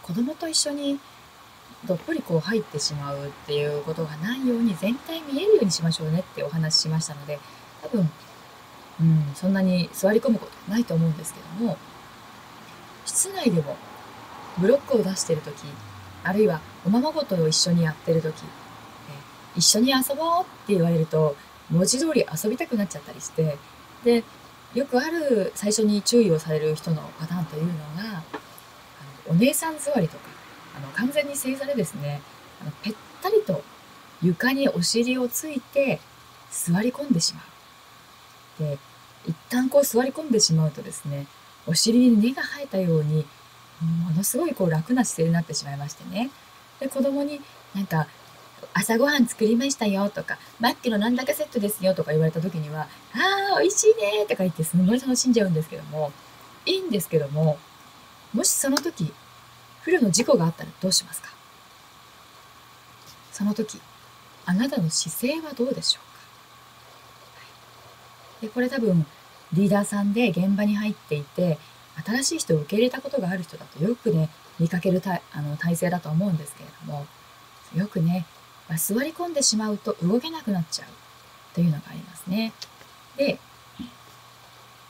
子供と一緒にどっぷりこう入ってしまうっていうことがないように全体見えるようにしましょうねってお話ししましたので多分、うん、そんなに座り込むことはないと思うんですけども室内でもブロックを出してる時あるいはおままごとを一緒にやってる時一緒に遊ぼうって言われると文字通り遊びたくなっちゃったりしてでよくある最初に注意をされる人のパターンというのがお姉さん座りとかあの完全に正座でですねあのぺったりと床にお尻をついて座り込んでしまう。で一旦こう座り込んでしまうとですねお尻に根が生えたようにものすごいこう楽な姿勢になってしまいましてねで子供になんか朝ごはん作りましたよとか、マッキのなんだかセットですよとか言われた時には、ああ、美味しいねとか言ってすごい楽しんじゃうんですけども、いいんですけども、もしその時、不慮の事故があったらどうしますか？その時、あなたの姿勢はどうでしょうか、でこれ多分、リーダーさんで現場に入っていて、新しい人を受け入れたことがある人だとよくね、見かけるたあの体制だと思うんですけれども、よくね、ま、座り込んでしまうと動けなくなっちゃうというのがありますね。で、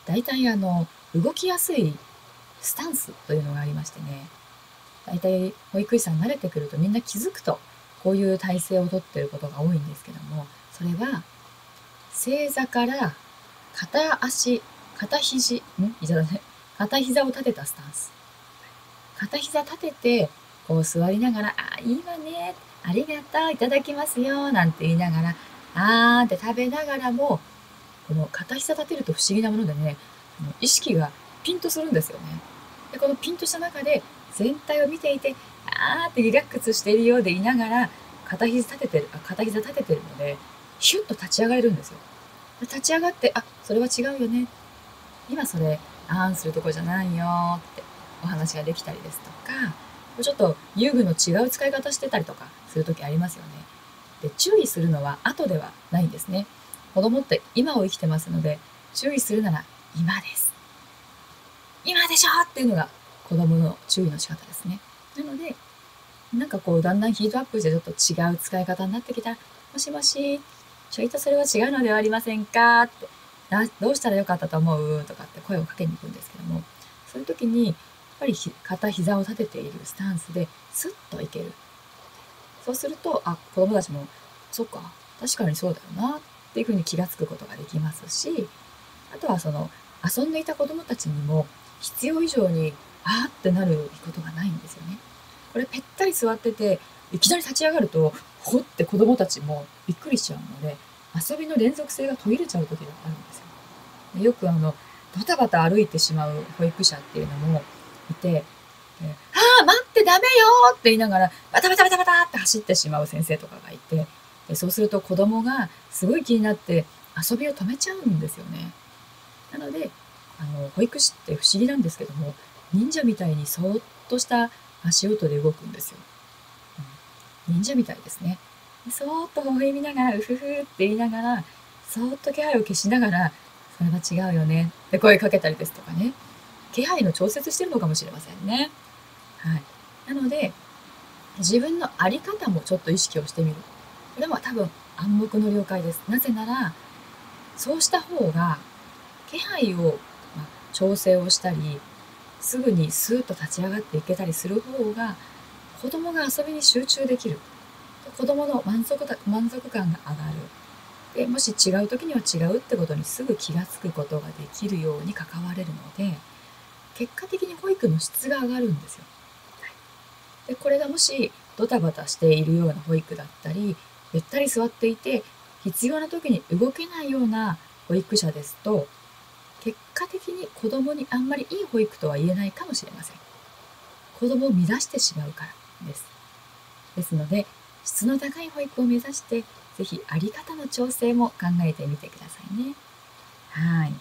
大体あの、動きやすいスタンスというのがありましてね、大体保育士さん慣れてくるとみんな気づくと、こういう体勢をとってることが多いんですけども、それは、正座から片足、片肘、ん？膝ね。片膝を立てたスタンス。片膝立てて、こう座りながら、あ、いいわね。ありがとう、いただきますよ、なんて言いながら、あーって食べながらも、この片膝立てると不思議なものでね、意識がピンとするんですよね。で、このピンとした中で、全体を見ていて、あーってリラックスしているようでいながら、片膝立ててる、あ片膝立ててるので、ヒュッと立ち上がれるんですよ。立ち上がって、あ、それは違うよね。今それ、あーんするとこじゃないよってお話ができたりですとか、ちょっと遊具の違う使い方してたりとかする時ありますよね。で注意するのは後ではないんですね。子供って今を生きてますので注意するなら今です。今でしょっていうのが子供の注意の仕方ですね。なのでなんかこうだんだんヒートアップしてちょっと違う使い方になってきた。もしもしちょいとそれは違うのではありませんか？ってどうしたらよかったと思う？とかって声をかけに行くんですけどもそういう時にやっぱり片膝を立てているスタンスでスッといける。そうするとあ子供たちもそっか確かにそうだよなっていうふうに気が付くことができますしあとはその遊んでいた子供たちにも必要以上にあーってなることがないんですよね。これぺったり座ってていきなり立ち上がるとほって子供たちもびっくりしちゃうので遊びの連続性が途切れちゃう時があるんですよ。でよくあのバタバタ歩いてしまう保育者っていうのもいて、ああ、待ってダメよって言いながら、バタバタバタバタって走ってしまう先生とかがいて、でそうすると子供がすごい気になって遊びを止めちゃうんですよね。なので、あの、保育士って不思議なんですけども、忍者みたいにそーっとした足音で動くんですよ。うん、忍者みたいですね。そーっと微笑みながら、うふふって言いながら、そーっと気配を消しながら、それは違うよねって声かけたりですとかね。気配の調節してるのかもしれませんね。はい。なので自分の在り方もちょっと意識をしてみるこれも多分暗黙の了解ですなぜならそうした方が気配を、ま調整をしたりすぐにスーッと立ち上がっていけたりする方が子供が遊びに集中できる子供の満足満足感が上がるでもし違う時には違うってことにすぐ気が付くことができるように関われるので結果的に保育の質が上がるんですよ。でこれがもしドタバタしているような保育だったりべったり座っていて必要な時に動けないような保育者ですと結果的に子供にあんまりいい保育とは言えないかもしれません。子供を乱してしまうからです。ですので質の高い保育を目指して是非あり方の調整も考えてみてくださいね。はい。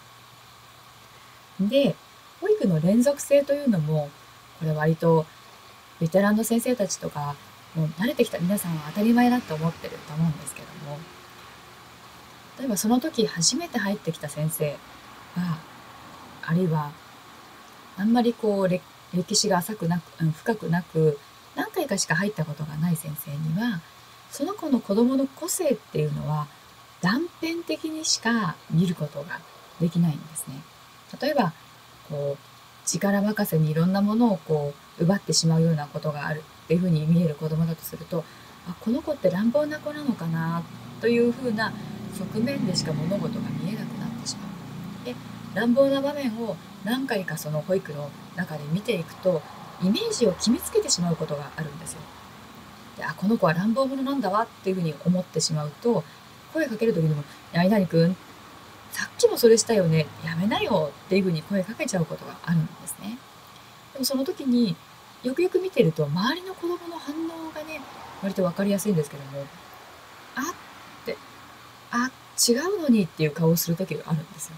で保育の連続性というのもこれ割とベテランの先生たちとかもう慣れてきた皆さんは当たり前だって思ってると思うんですけども例えばその時初めて入ってきた先生はあるいはあんまりこう歴史が浅くなく、うん、深くなく何回かしか入ったことがない先生にはその子の子どもの個性っていうのは断片的にしか見ることができないんですね。例えばこう力任せにいろんなものをこう奪ってしまうようなことがあるっていうふうに見える子どもだとするとあこの子って乱暴な子なのかなというふうな側面でしか物事が見えなく。で乱暴な場面を何回かその保育の中で見ていくとイメージを決めつけてしまうことがあるんですよ。であこの子は乱暴者なんだわっていうふうに思ってしまうと声かける時にも「何々くんさっきもそれしたよねやめなよ」っていうふうに声かけちゃうことがあるんですね。でもその時によくよく見てると周りの子供の反応がね割と分かりやすいんですけども「あっ」て「あ違うのに」っていう顔をする時があるんですよ。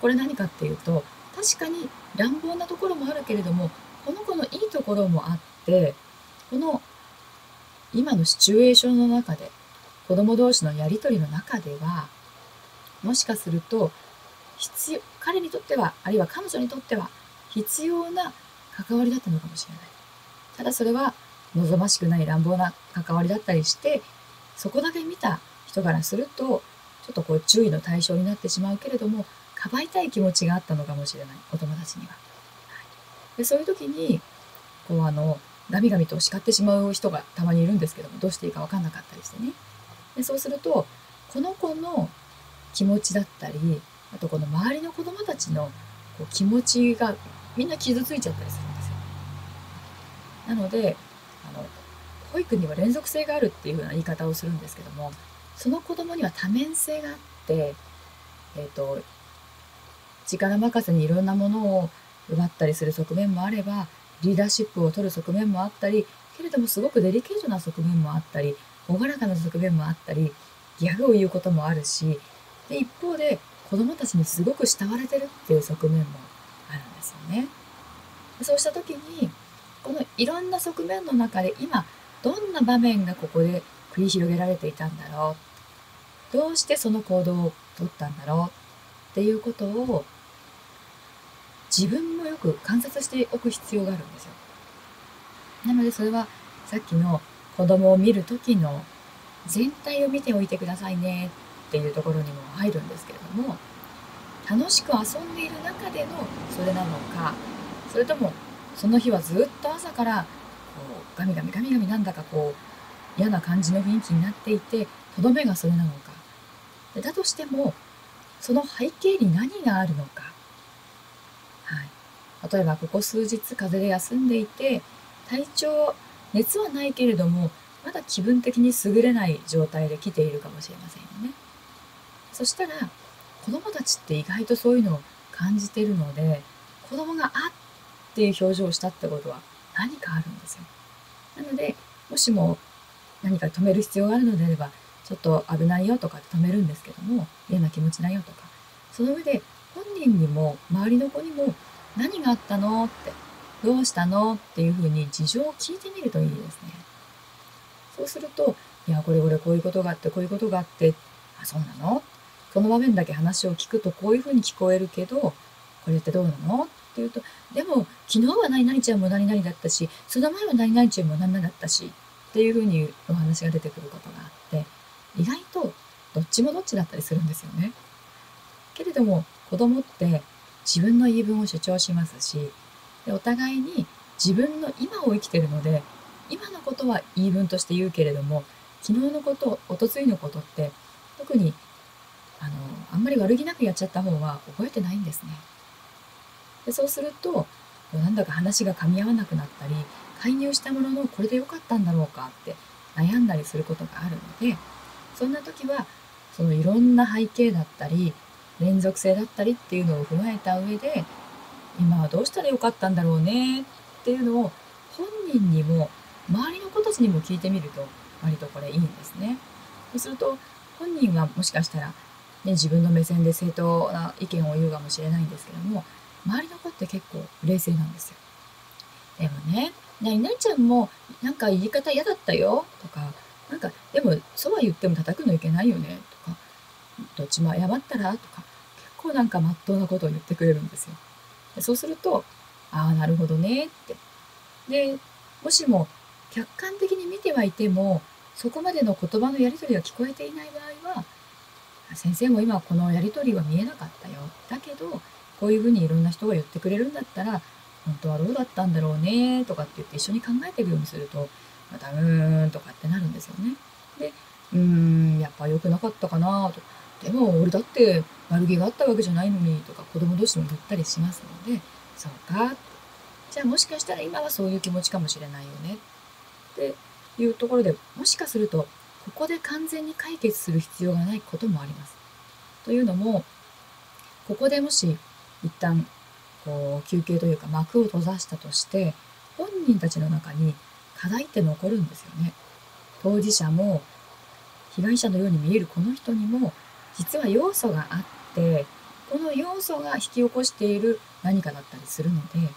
これ何かっていうと確かに乱暴なところもあるけれどもこの子のいいところもあってこの今のシチュエーションの中で子供同士のやり取りの中ではもしかすると必要彼にとってはあるいは彼女にとっては必要な関わりだったのかもしれない。ただそれは望ましくない乱暴な関わりだったりしてそこだけ見た人からするとちょっとこう注意の対象になってしまうけれどもかばいたい気持ちがあったのかもしれないお友達には。でそういう時にこうあのガミガミと叱ってしまう人がたまにいるんですけどもどうしていいか分かんなかったりしてねでそうするとこの子の気持ちだったりあとこの周りの子どもたちのこう気持ちがみんな傷ついちゃったりするんですよ。なのであの保育には連続性があるっていうふうな言い方をするんですけどもその子供には多面性があって、えーと力任せにいろんなものを奪ったりする側面もあればリーダーシップを取る側面もあったりけれどもすごくデリケートな側面もあったり朗らかな側面もあったりギャグを言うこともあるしで一方で子供たちにすごく慕われてるっていう側面もあるんですよね。そうした時にこのいろんな側面の中で今どんな場面がここで繰り広げられていたんだろう？どうしてその行動をとったんだろう？っていうことを自分もよく観察しておく必要があるんですよ。なのでそれはさっきの子供を見る時の全体を見ておいてくださいねっていうところにも入るんですけれども楽しく遊んでいる中でのそれなのかそれともその日はずっと朝からこうガミガミガミガミなんだかこう嫌な感じの雰囲気になっていてとどめがそれなのかだとしてもその背景に何があるのかはい、例えばここ数日風邪で休んでいて体調熱はないけれどもまだ気分的に優れない状態で来ているかもしれませんよね。そしたら子供たちって意外とそういうのを感じてるので子供が「あっ」っていう表情をしたってことは何かあるんですよ。なのでもしも何か止める必要があるのであればちょっと危ないよとかって止めるんですけども嫌な気持ちだよとかその上で本人にも周りの子にも何があったの？ってどうしたの？っていうふうに事情を聞いてみるといいですね。そうすると、いや、これこれこういうことがあって、こういうことがあって、あ、そうなのその場面だけ話を聞くとこういうふうに聞こえるけど、これってどうなの？っていうとでも昨日は何々ちゃんも何々だったしその前は何々ちゃんも何々だったしっていうふうにお話が出てくることがあって意外とどっちもどっちだったりするんですよね。けれども子供って自分の言い分を主張しますしでお互いに自分の今を生きてるので今のことは言い分として言うけれども昨日のことおとついのことって特にあのあんまり悪気なくやっちゃった方は覚えてないんですね。でそうするとなんだか話が噛み合わなくなったり介入したもののこれで良かったんだろうかって悩んだりすることがあるのでそんな時はそのいろんな背景だったり連続性だったりっていうのを踏まえた上で今はどうしたらよかったんだろうねっていうのを本人にも周りの子たちにも聞いてみると割とこれいいんですね。そうすると本人はもしかしたら、ね、自分の目線で正当な意見を言うかもしれないんですけども周りの子って結構冷静なんですよ。でもね、何々ちゃんもなんか言い方嫌だったよとか、なんかでもそうは言っても叩くのいけないよねとか、どっちも謝ったらとか、構なんかまっとうなことを言ってくれるんですよ。そうすると、ああ、なるほどねって。で、もしも客観的に見てはいても、そこまでの言葉のやり取りが聞こえていない場合は、先生も今このやり取りは見えなかったよ。だけど、こういうふうにいろんな人が言ってくれるんだったら、本当はどうだったんだろうねとかって言って一緒に考えていくようにすると、またうーんとかってなるんですよね。で、うーん、やっぱ良くなかったかなと。でも俺だって悪気があったわけじゃないのにとか子供同士も言ったりしますので、そうか。じゃあもしかしたら今はそういう気持ちかもしれないよね。っていうところでもしかするとここで完全に解決する必要がないこともあります。というのもここでもし一旦こう休憩というか幕を閉ざしたとして本人たちの中に課題って残るんですよね。当事者も被害者のように見えるこの人にも実は要素があってこの要素が引き起こしている何かだったりするので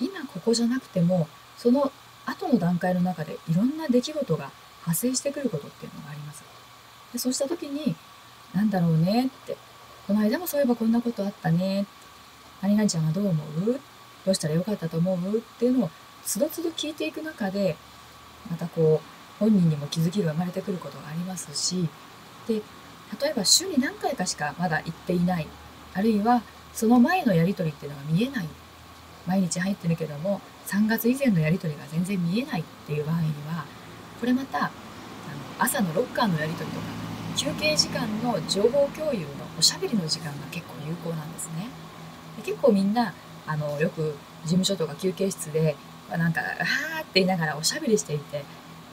今ここじゃなくてもその後の段階の中でいろんな出来事が発生してくることっていうのがあります。でそうした時に何だろうねってこの間もそういえばこんなことあったね何々ちゃんはどう思う？どうしたらよかったと思う？っていうのをつどつど聞いていく中でまたこう本人にも気づきが生まれてくることがありますしで例えば週に何回かしかまだ行っていないあるいはその前のやり取りっていうのが見えない毎日入ってるけども3月以前のやり取りが全然見えないっていう場合にはこれまたあの朝のロッカーのやり取りとか休憩時間の情報共有のおしゃべりの時間が結構有効なんですね。で結構みんなあのよく事務所とか休憩室でなんか「あー」って言いながらおしゃべりしていて、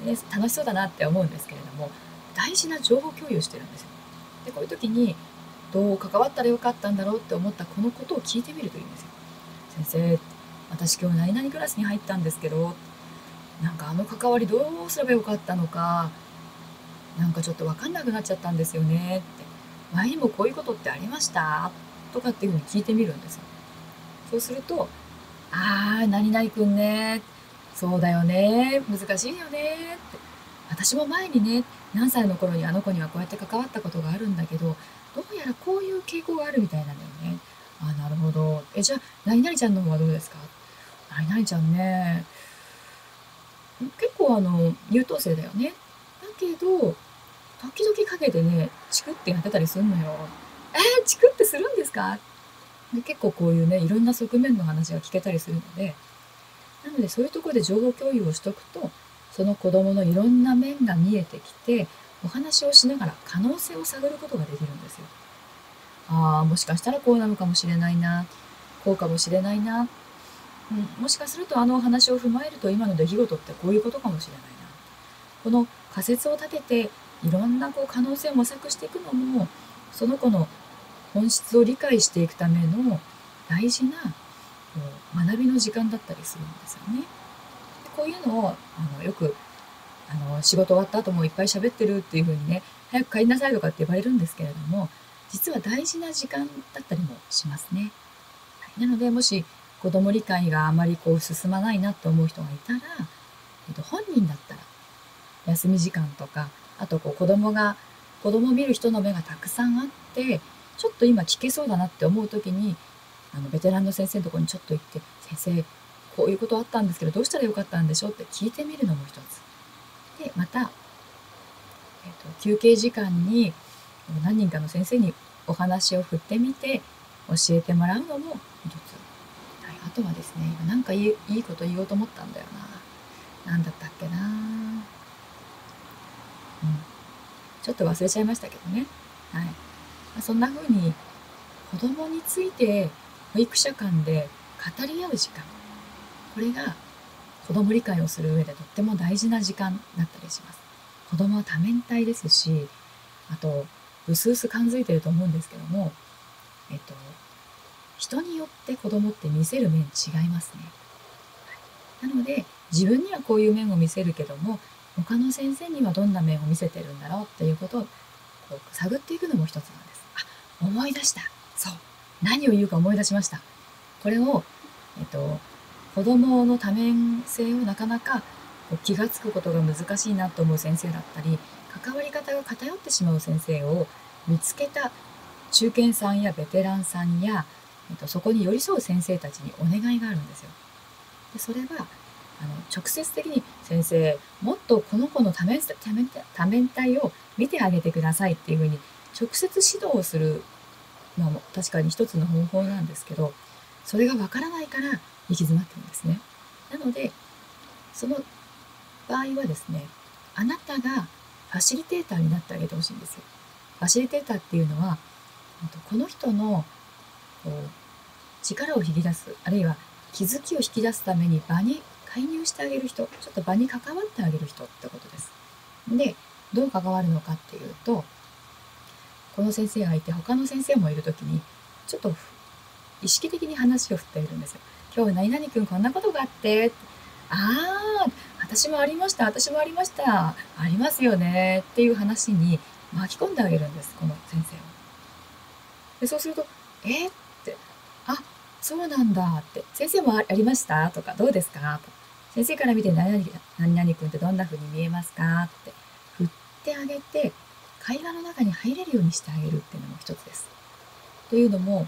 ね、楽しそうだなって思うんですけれども大事な情報共有してるんですよ。でこういう時にどう関わったらよかったんだろうって思ったこのことを聞いてみるといいんですよ。先生私今日何々クラスに入ったんですけどなんかあの関わりどうすればよかったのかなんかちょっと分かんなくなっちゃったんですよねって前にもこういうことってありました？とかっていうふうに聞いてみるんですよ。そうすると、ああ、何々くんね、そうだよね、難しいよねって。私も前にね、何歳の頃にあの子にはこうやって関わったことがあるんだけど、どうやらこういう傾向があるみたいなんだよね。あ、なるほど。え、じゃあ、何々ちゃんの方はどうですか？何々ちゃんね、結構あの、優等生だよね。だけど、時々陰でね、チクってやってたりするのよ。えー、チクってするんですか？で結構こういうね、いろんな側面の話が聞けたりするので、なのでそういうところで情報共有をしとくと、その子供のいろんな面が見えてきて、お話をしながら可能性を探ることができるんですよ。ああ、もしかしたらこうなのかもしれないな。こうかもしれないな。うん、もしかするとあのお話を踏まえると今の出来事ってこういうことかもしれないな。この仮説を立てていろんなこう可能性を模索していくのもその子の本質を理解していくための大事な学びの時間だったりするんですよね。こういうのをあのよくあの仕事終わった後もいっぱい喋ってるっていう風にね早く帰りなさいとかって言われるんですけれども実は大事な時間だったりもしますね。はい、なのでもし子供理解があまりこう進まないなって思う人がいたら、えっと、本人だったら休み時間とかあとこう子供が子供を見る人の目がたくさんあってちょっと今聞けそうだなって思う時にあのベテランの先生のとこにちょっと行って先生こういうことあったんですけどどうしたらよかったんでしょうって聞いてみるのも一つ。でまた、えーと、休憩時間に何人かの先生にお話を振ってみて教えてもらうのも一つ、はい、あとはですね今なんかいいいいこと言おうと思ったんだよな。何だったっけな。うん。ちょっと忘れちゃいましたけどね。はい、まあ、そんな風に子供について保育者間で語り合う時間。これが子供理解をする上でとっても大事な時間だったりします。子供は多面体ですしあとうすうす感づいてると思うんですけどもえっと人によって子供って見せる面違いますね、なので自分にはこういう面を見せるけども他の先生にはどんな面を見せてるんだろうっていうことをこ探っていくのも一つなんです。あ思い出した。そう。何を言うか思い出しました。これをえっと子供の多面性をなかなか気が付くことが難しいなと思う先生だったり関わり方が偏ってしまう先生を見つけた中堅さんやベテランさんや、えっと、そこに寄り添う先生たちにお願いがあるんですよ。でそれはあの直接的に「先生もっとこの子の多面多面体を見てあげてください」っていうふうに直接指導をするのも確かに一つの方法なんですけどそれがわからないから行き詰まってるんですね。なのでその場合はですねあなたがファシリテーターになってあげてほしいんですよ。ファシリテーターっていうのはこの人のこう力を引き出すあるいは気づきを引き出すために場に介入してあげる人ちょっと場に関わってあげる人ってことです。でどう関わるのかっていうとこの先生がいて他の先生もいる時にちょっと意識的に話を振っているんですよ。今日何々くんこんなことがあって、ああ、私もありました、私もありました、ありますよね。っていう話に巻き込んであげるんです、この先生を。でそうすると、えって、あ、そうなんだ。って、先生もありました？とか、どうですか？と。先生から見て何々何々君ってどんな風に見えますか？って振ってあげて、会話の中に入れるようにしてあげるっていうのも一つです。というのも、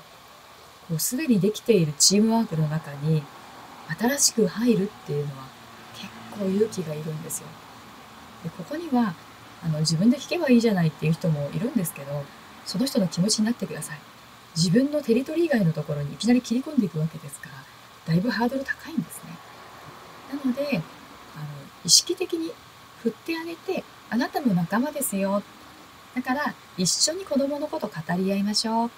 こうすでにできているチームワークの中に新しく入るっていうのは結構勇気がいるんですよ。でここにはあの自分で聞けばいいじゃないっていう人もいるんですけどその人の気持ちになってください。自分のテリトリー以外のところにいきなり切り込んでいくわけですからだいぶハードル高いんですね。なのであの意識的に振ってあげてあなたも仲間ですよだから一緒に子供のこと語り合いましょうっ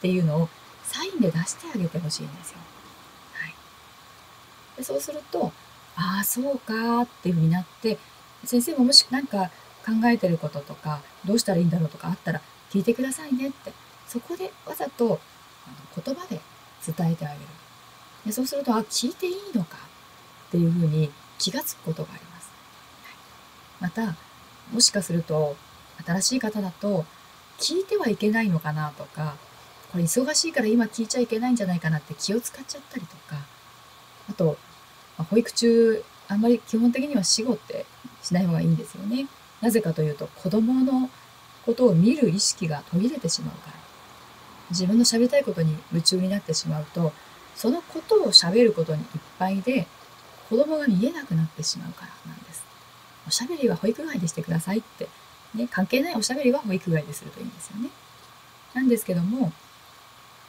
ていうのをサインで出してあげてほしいんですよ。はい、でそうするとああそうかっていうふうになって先生ももし何か考えてることとかどうしたらいいんだろうとかあったら聞いてくださいねってそこでわざとあの言葉で伝えてあげる。でそうするとあ聞いていいのかっていうふうに気がつくことがあります、はい、またもしかすると新しい方だと聞いてはいけないのかなとかこれ忙しいから今聞いちゃいけないんじゃないかなって気を使っちゃったりとか。あと、まあ、保育中あんまり基本的には死後ってしない方がいいんですよね。なぜかというと子供のことを見る意識が途切れてしまうから。自分の喋りたいことに夢中になってしまうとそのことを喋ることにいっぱいで子供が見えなくなってしまうからなんです。おしゃべりは保育外でしてくださいって、ね、関係ないおしゃべりは保育外でするといいんですよね。なんですけども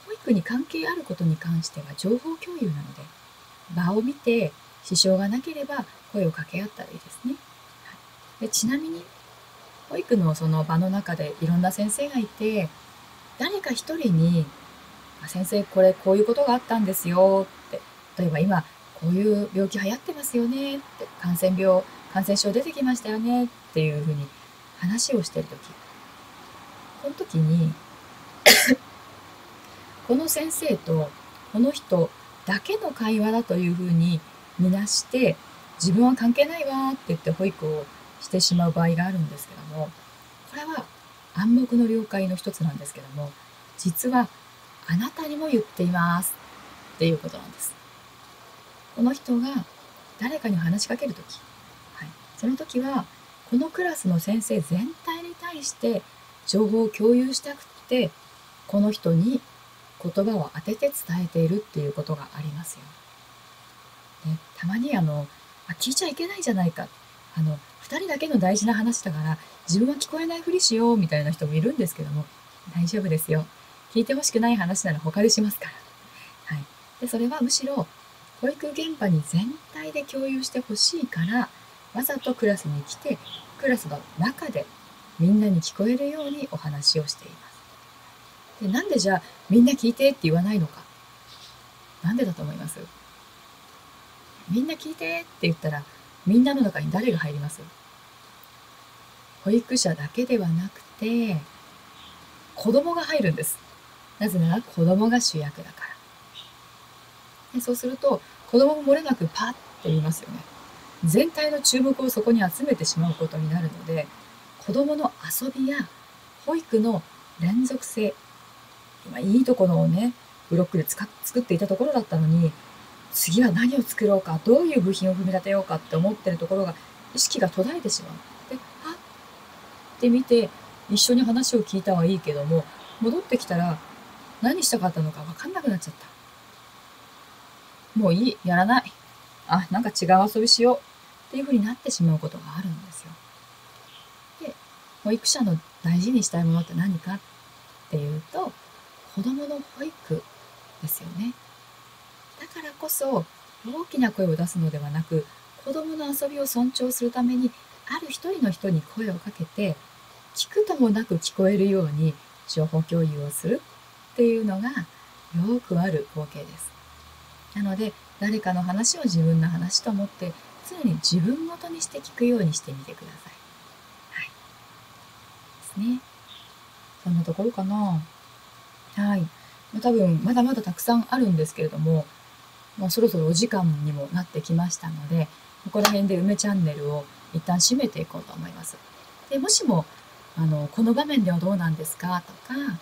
保育に関係あることに関しては情報共有なので場を見て支障がなければ声を掛け合ったらいいですね。でちなみに保育のその場の中でいろんな先生がいて誰か一人に「先生これこういうことがあったんですよ」って例えば今こういう病気流行ってますよねって感染病感染症出てきましたよねっていうふうに話をしてる時この時にこの先生とこの人だけの会話だというふうに見なして自分は関係ないわって言って保育をしてしまう場合があるんですけどもこれは暗黙の了解の一つなんですけども実はあなたにも言っていますっていうことなんです。この人が誰かに話しかける時、はい、その時はこのクラスの先生全体に対して情報を共有したくってこの人に言葉を当てて伝えているっていうことがありますよ。でたまにあのあ聞いちゃいけないじゃないか。あの2人だけの大事な話だから自分は聞こえないふりしようみたいな人もいるんですけども大丈夫ですよ。聞いてほしくない話なら他でしますから、はい、でそれはむしろ保育現場に全体で共有してほしいからわざとクラスに来てクラスの中でみんなに聞こえるようにお話をしていますでなんでじゃあみんな聞いてって言わないのか？なんでだと思います？みんな聞いてって言ったらみんなの中に誰が入ります？保育者だけではなくて子供が入るんです。なぜなら子供が主役だから。でそうすると子供も漏れなくパッて言いますよね。全体の注目をそこに集めてしまうことになるので子供の遊びや保育の連続性今いいところをねブロックで作っていたところだったのに次は何を作ろうかどういう部品を組み立てようかって思ってるところが意識が途絶えてしまう。ではって見て一緒に話を聞いたはいいけども戻ってきたら何したかったのか分かんなくなっちゃった。もういいやらないあなんか違う遊びしようっていうふうになってしまうことがあるんですよ。で保育者の大事にしたいものって何かっていうと子どもの保育ですよね。だからこそ大きな声を出すのではなく子どもの遊びを尊重するためにある一人の人に声をかけて聞くともなく聞こえるように情報共有をするっていうのがよくある光景です。なので誰かの話を自分の話と思って常に自分ごとにして聞くようにしてみてください。はい。ですね。そんなところかな。はい。多分まだまだたくさんあるんですけれども、もうそろそろお時間にもなってきましたので、ここら辺で梅チャンネルを一旦閉めていこうと思います。でもしもあのこの場面ではどうなんですかとか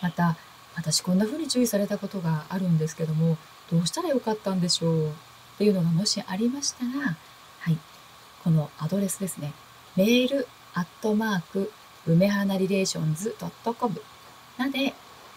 また私こんな風に注意されたことがあるんですけどもどうしたらよかったんでしょうっていうのがもしありましたら、はい、このアドレスですねメールアットマーク梅花リレーションズ .com まで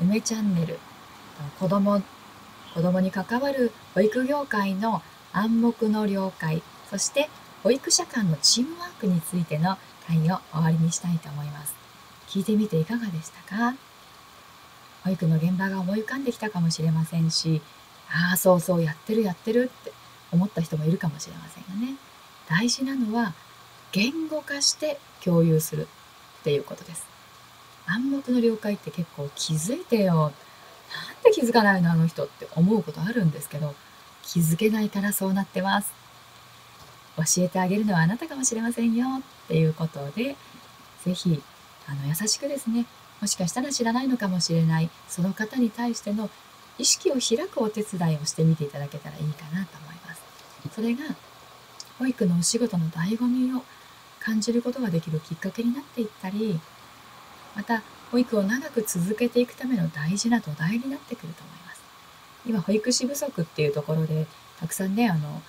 梅チャンネル、子供、子供に関わる保育業界の暗黙の了解、そして保育者間のチームワークについての会を終わりにしたいと思います。聞いてみていかがでしたか？保育の現場が思い浮かんできたかもしれませんし、ああ、そうそう、やってるやってるって思った人もいるかもしれませんよね。大事なのは、言語化して共有するっていうことです。暗黙の了解って結構気づいてよ。なんで気づかないのあの人って思うことあるんですけど、気づけないからそうなってます。教えてあげるのはあなたかもしれませんよっていうことで、ぜひ、あの、優しくですね、もしかしたら知らないのかもしれない、その方に対しての意識を開くお手伝いをしてみていただけたらいいかなと思います。それが、保育のお仕事の醍醐味を感じることができるきっかけになっていったり、また保育を長く続けていくための大事な土台になってくると思います。今保育士不足っていうところでたくさんねあの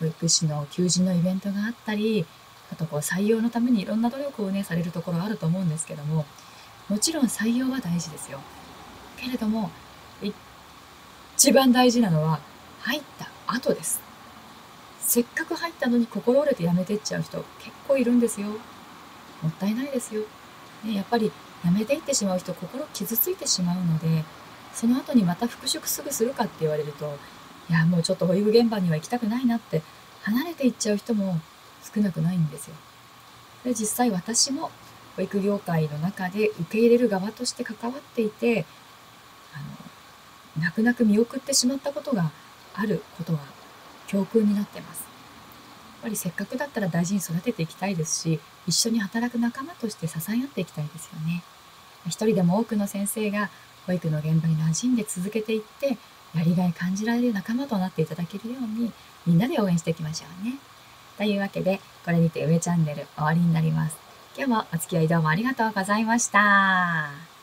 保育士の求人のイベントがあったりあとこう採用のためにいろんな努力をねされるところあると思うんですけどももちろん採用は大事ですよ。けれども一番大事なのは入った後です。せっかく入ったのに心折れて辞めてっちゃう人結構いるんですよ。もったいないですよ。ね、やっぱり辞めていってしまう人心傷ついてしまうのでその後にまた復職すぐするかって言われるといやもうちょっと保育現場には行きたくないなって離れていっちゃう人も少なくないんですよ。で実際私も保育業界の中で受け入れる側として関わっていてあの泣く泣く見送ってしまったことがあることは教訓になってます。ぱりせっかくだったら大事に育てていきたいですし一緒に働く仲間として支え合っていきたいですよね。一人でも多くの先生が保育の現場に馴染んで続けていってやりがい感じられる仲間となっていただけるようにみんなで応援していきましょうね。というわけでこれにて上チャンネル終わりになります。今日もお付き合いどうもありがとうございました。